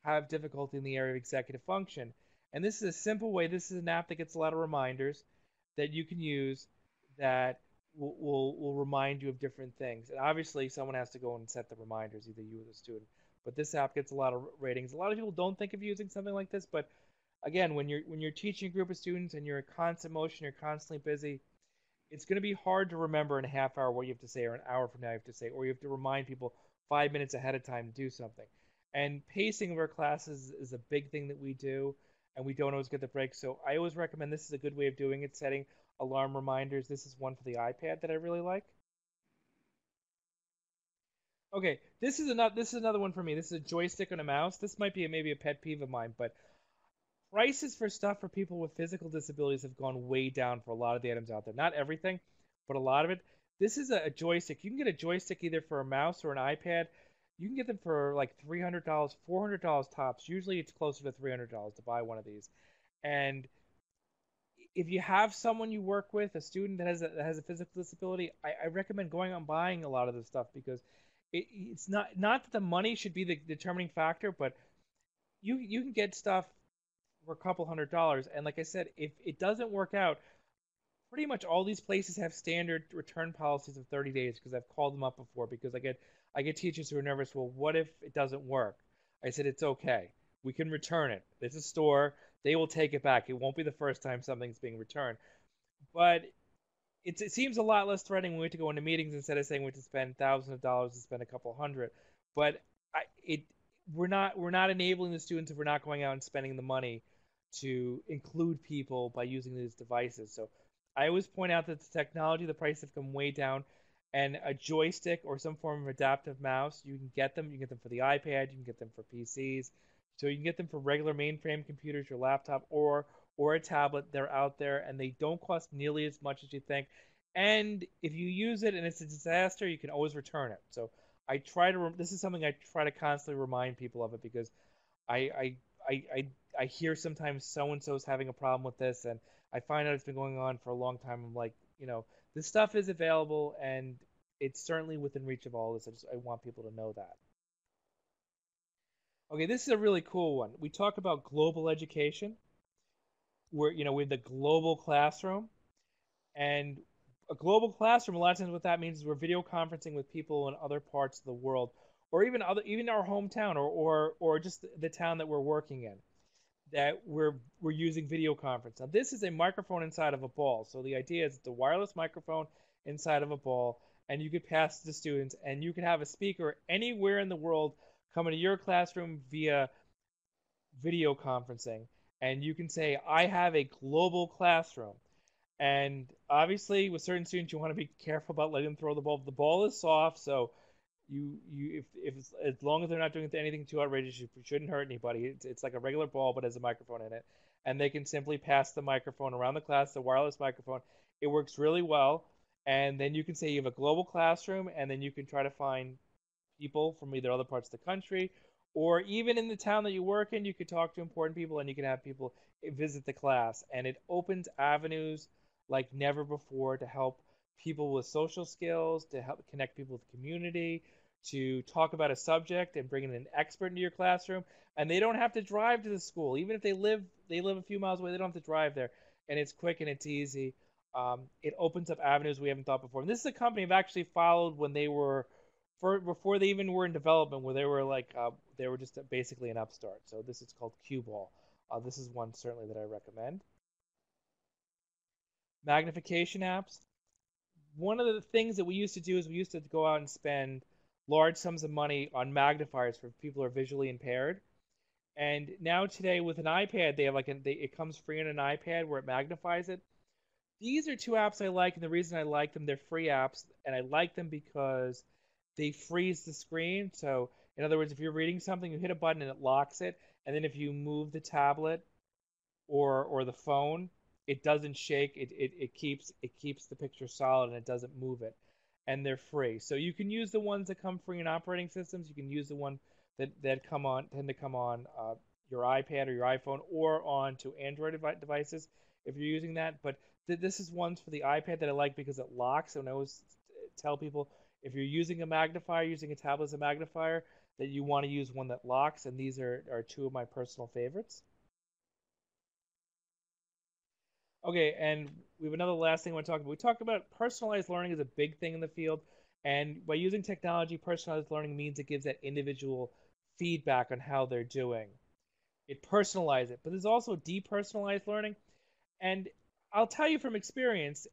have difficulty in the area of executive function. And this is a simple way. This is an app that gets a lot of reminders that you can use that will, will, will remind you of different things. And obviously, someone has to go and set the reminders, either you or the student. But this app gets a lot of ratings. A lot of people don't think of using something like this, but again, when you're when you're teaching a group of students and you're in constant motion, you're constantly busy, it's going to be hard to remember in a half hour what you have to say or an hour from now you have to say or you have to remind people five minutes ahead of time to do something and pacing of our classes is a big thing that we do and we don't always get the breaks so i always recommend this is a good way of doing it setting alarm reminders this is one for the ipad that i really like okay this is another this is another one for me this is a joystick and a mouse this might be a, maybe a pet peeve of mine but prices for stuff for people with physical disabilities have gone way down for a lot of the items out there. Not everything, but a lot of it. This is a, a joystick. You can get a joystick either for a mouse or an iPad. You can get them for like $300, $400 tops. Usually it's closer to $300 to buy one of these. And if you have someone you work with, a student that has a, that has a physical disability, I, I recommend going and buying a lot of this stuff because it, it's not not that the money should be the determining factor, but you you can get stuff for a couple hundred dollars. And like I said, if it doesn't work out, pretty much all these places have standard return policies of 30 days because I've called them up before because I get I get teachers who are nervous. Well, what if it doesn't work? I said it's okay. We can return it. It's a store. They will take it back. It won't be the first time something's being returned. But it seems a lot less threatening when we have to go into meetings instead of saying we have to spend thousands of dollars to spend a couple hundred. But I, it we're not we're not enabling the students if we're not going out and spending the money to include people by using these devices. So I always point out that the technology, the price have come way down, and a joystick or some form of adaptive mouse, you can get them. You can get them for the iPad, you can get them for PCs. So you can get them for regular mainframe computers, your laptop, or or a tablet. They're out there, and they don't cost nearly as much as you think. And if you use it and it's a disaster, you can always return it. So I try to. This is something I try to constantly remind people of it because I I I, I I hear sometimes so and so is having a problem with this, and I find out it's been going on for a long time. I'm like, you know, this stuff is available, and it's certainly within reach of all this. I just I want people to know that. Okay, this is a really cool one. We talk about global education. Where you know we have the global classroom, and a global classroom. A lot of times, what that means is we're video conferencing with people in other parts of the world, or even other, even our hometown, or or or just the town that we're working in that we're we're using video conference. Now this is a microphone inside of a ball. So the idea is it's a wireless microphone inside of a ball, and you could pass to the students, and you could have a speaker anywhere in the world come into your classroom via video conferencing, and you can say, "I have a global classroom." And obviously, with certain students, you want to be careful about letting them throw the ball. The ball is soft, so you you if if as long as they're not doing anything too outrageous, you shouldn't hurt anybody. It's, it's like a regular ball, but has a microphone in it, and they can simply pass the microphone around the class, the wireless microphone. It works really well, and then you can say you have a global classroom, and then you can try to find people from either other parts of the country, or even in the town that you work in, you could talk to important people, and you can have people visit the class, and it opens avenues like never before to help people with social skills, to help connect people with the community, to talk about a subject and bring in an expert into your classroom and they don't have to drive to the school. Even if they live they live a few miles away they don't have to drive there. And it's quick and it's easy. Um, it opens up avenues we haven't thought before. And this is a company i've actually followed when they were for, before they even were in development where they were like uh, they were just basically an upstart. So this is called QBall uh, this is one certainly that i recommend. Magnification apps. One of the things that we used to do is we used to go out and spend large sums of money on magnifiers for people who are visually impaired. And now today with an iPad, they have like they, it comes free on an iPad where it magnifies it. These are two apps I like, and the reason I like them, they're free apps, and I like them because they freeze the screen. So In other words, if you're reading something, you hit a button and it locks it, and then if you move the tablet or or the phone, it doesn't shake. It, it, it keeps it keeps the picture solid and it doesn't move it. And they're free. So you can use the ones that come free in operating systems. You can use the one that, that come on tend to come on uh, your iPad or your iPhone or onto Android devices if you're using that. But th- this is ones for the iPad that I like because it locks. And I always tell people if you're using a magnifier, using a tablet as a magnifier, that you want to use one that locks. And these are, are two of my personal favorites. Okay, and we have another last thing I want to talk about. We talked about personalized learning is a big thing in the field, and by using technology, personalized learning means it gives that individual feedback on how they're doing. It personalizes it, but there's also depersonalized learning, and I'll tell you from experience,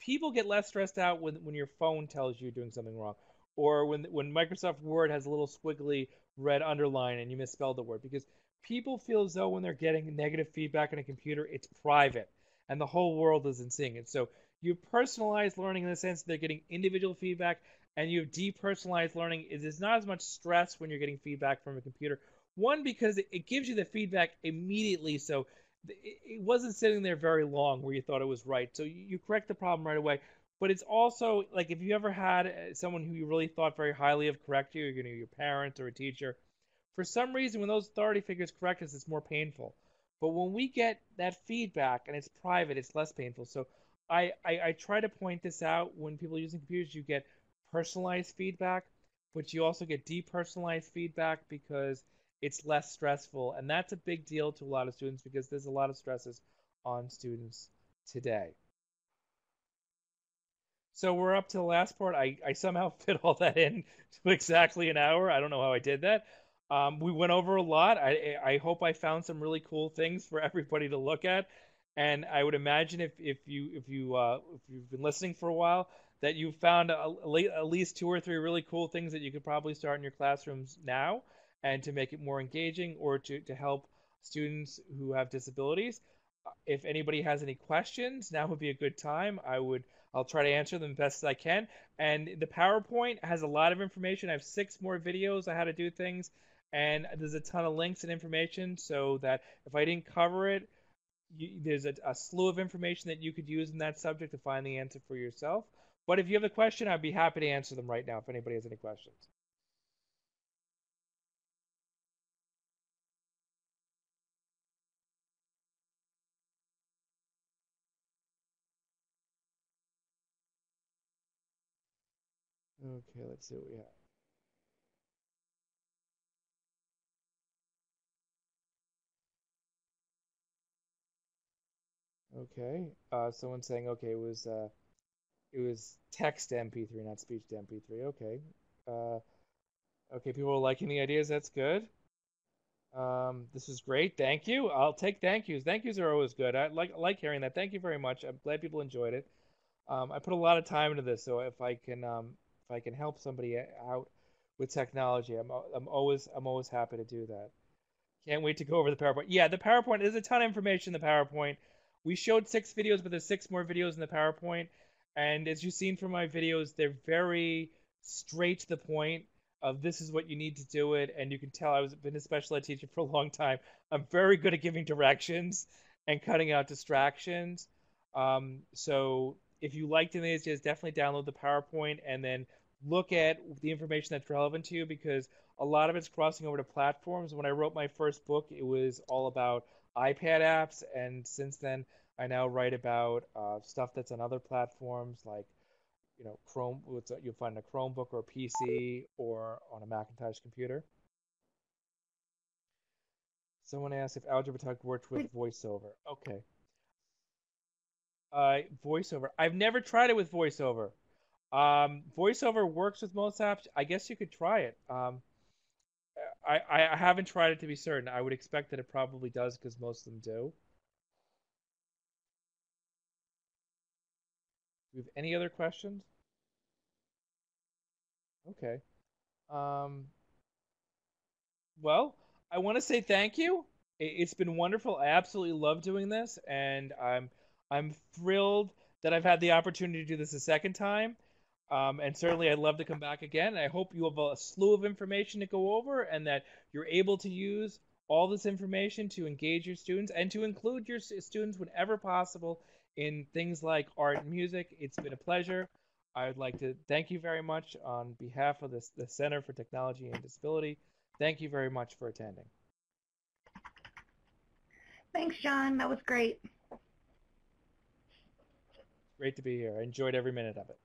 people get less stressed out when, when your phone tells you you're doing something wrong, or when when Microsoft Word has a little squiggly red underline and you misspelled the word, because people feel as though when they're getting negative feedback on a computer, it's private and the whole world isn't seeing it. So you personalize learning in the sense they're getting individual feedback, and you have depersonalized learning. Is not as much stress when you're getting feedback from a computer. One because it gives you the feedback immediately, so it wasn't sitting there very long where you thought it was right. So you correct the problem right away. But it's also like if you ever had uh, someone who you really thought very highly of correct you, you know, your parents or a teacher, for some reason when those authority figures correct us, it's more painful. But when we get that feedback and it's private, it's less painful. So I, I, I try to point this out when people are using computers, you get personalized feedback, but you also get depersonalized feedback because it's less stressful. And that's a big deal to a lot of students because there's a lot of stresses on students today. So we're up to the last part. I, I somehow fit all that in to exactly an hour. I don't know how I did that. Um, we went over a lot. I, I hope I found some really cool things for everybody to look at. And I would imagine if, if you if you uh, if you've been listening for a while, that you found a, at least two or three really cool things that you could probably start in your classrooms now, and to make it more engaging or to, to help students who have disabilities. If anybody has any questions, now would be a good time. I would I'll try to answer them best as I can. And the PowerPoint has a lot of information. I have six more videos on how to do things and there's a ton of links and information so that if I didn't cover it, you, there's a, a, slew of information that you could use in that subject to find the answer for yourself. But if you have a question, I'd be happy to answer them right now if anybody has any questions. Okay, let's see what we have. Okay. Uh, someone saying, okay, it was uh, it was text MP3, not speech to MP3. Okay. Uh, okay, people are liking the ideas. That's good. Um, this is great. Thank you. I'll take thank yous. Thank yous are always good. I like like hearing that. Thank you very much. I'm glad people enjoyed it. Um, I put a lot of time into this, so if I can um, if I can help somebody out with technology, I'm I'm always I'm always happy to do that. Can't wait to go over the PowerPoint. Yeah, the PowerPoint. There's a ton of information in the PowerPoint we showed six videos, but there's six more videos in the PowerPoint. And as you've seen from my videos, they're very straight to the point of this is what you need to do it. And you can tell I was been a special ed teacher for a long time. I'm very good at giving directions and cutting out distractions. Um, so if you liked any of these, definitely download the PowerPoint and then look at the information that's relevant to you because a lot of it's crossing over to platforms. When I wrote my first book, it was all about iPad apps, and since then I now write about uh, stuff that's on other platforms like you know Chrome. You'll find a Chromebook or a PC or on a Macintosh computer. Someone asked if Algebra Talk worked with VoiceOver. Okay. Uh, VoiceOver. I've never tried it with VoiceOver. Um, VoiceOver works with most apps. I guess you could try it. Um, I, I haven't tried it to be certain. I would expect that it probably does because most of them do. Do we have any other questions? Okay. Um, well, I want to say thank you. It's been wonderful. I absolutely love doing this, and I'm I'm thrilled that I've had the opportunity to do this a second time. Um, and certainly, I'd love to come back again. I hope you have a slew of information to go over and that you're able to use all this information to engage your students and to include your students whenever possible in things like art and music. It's been a pleasure. I would like to thank you very much on behalf of this, the Center for Technology and Disability. Thank you very much for attending. Thanks, John. That was great. Great to be here. I enjoyed every minute of it.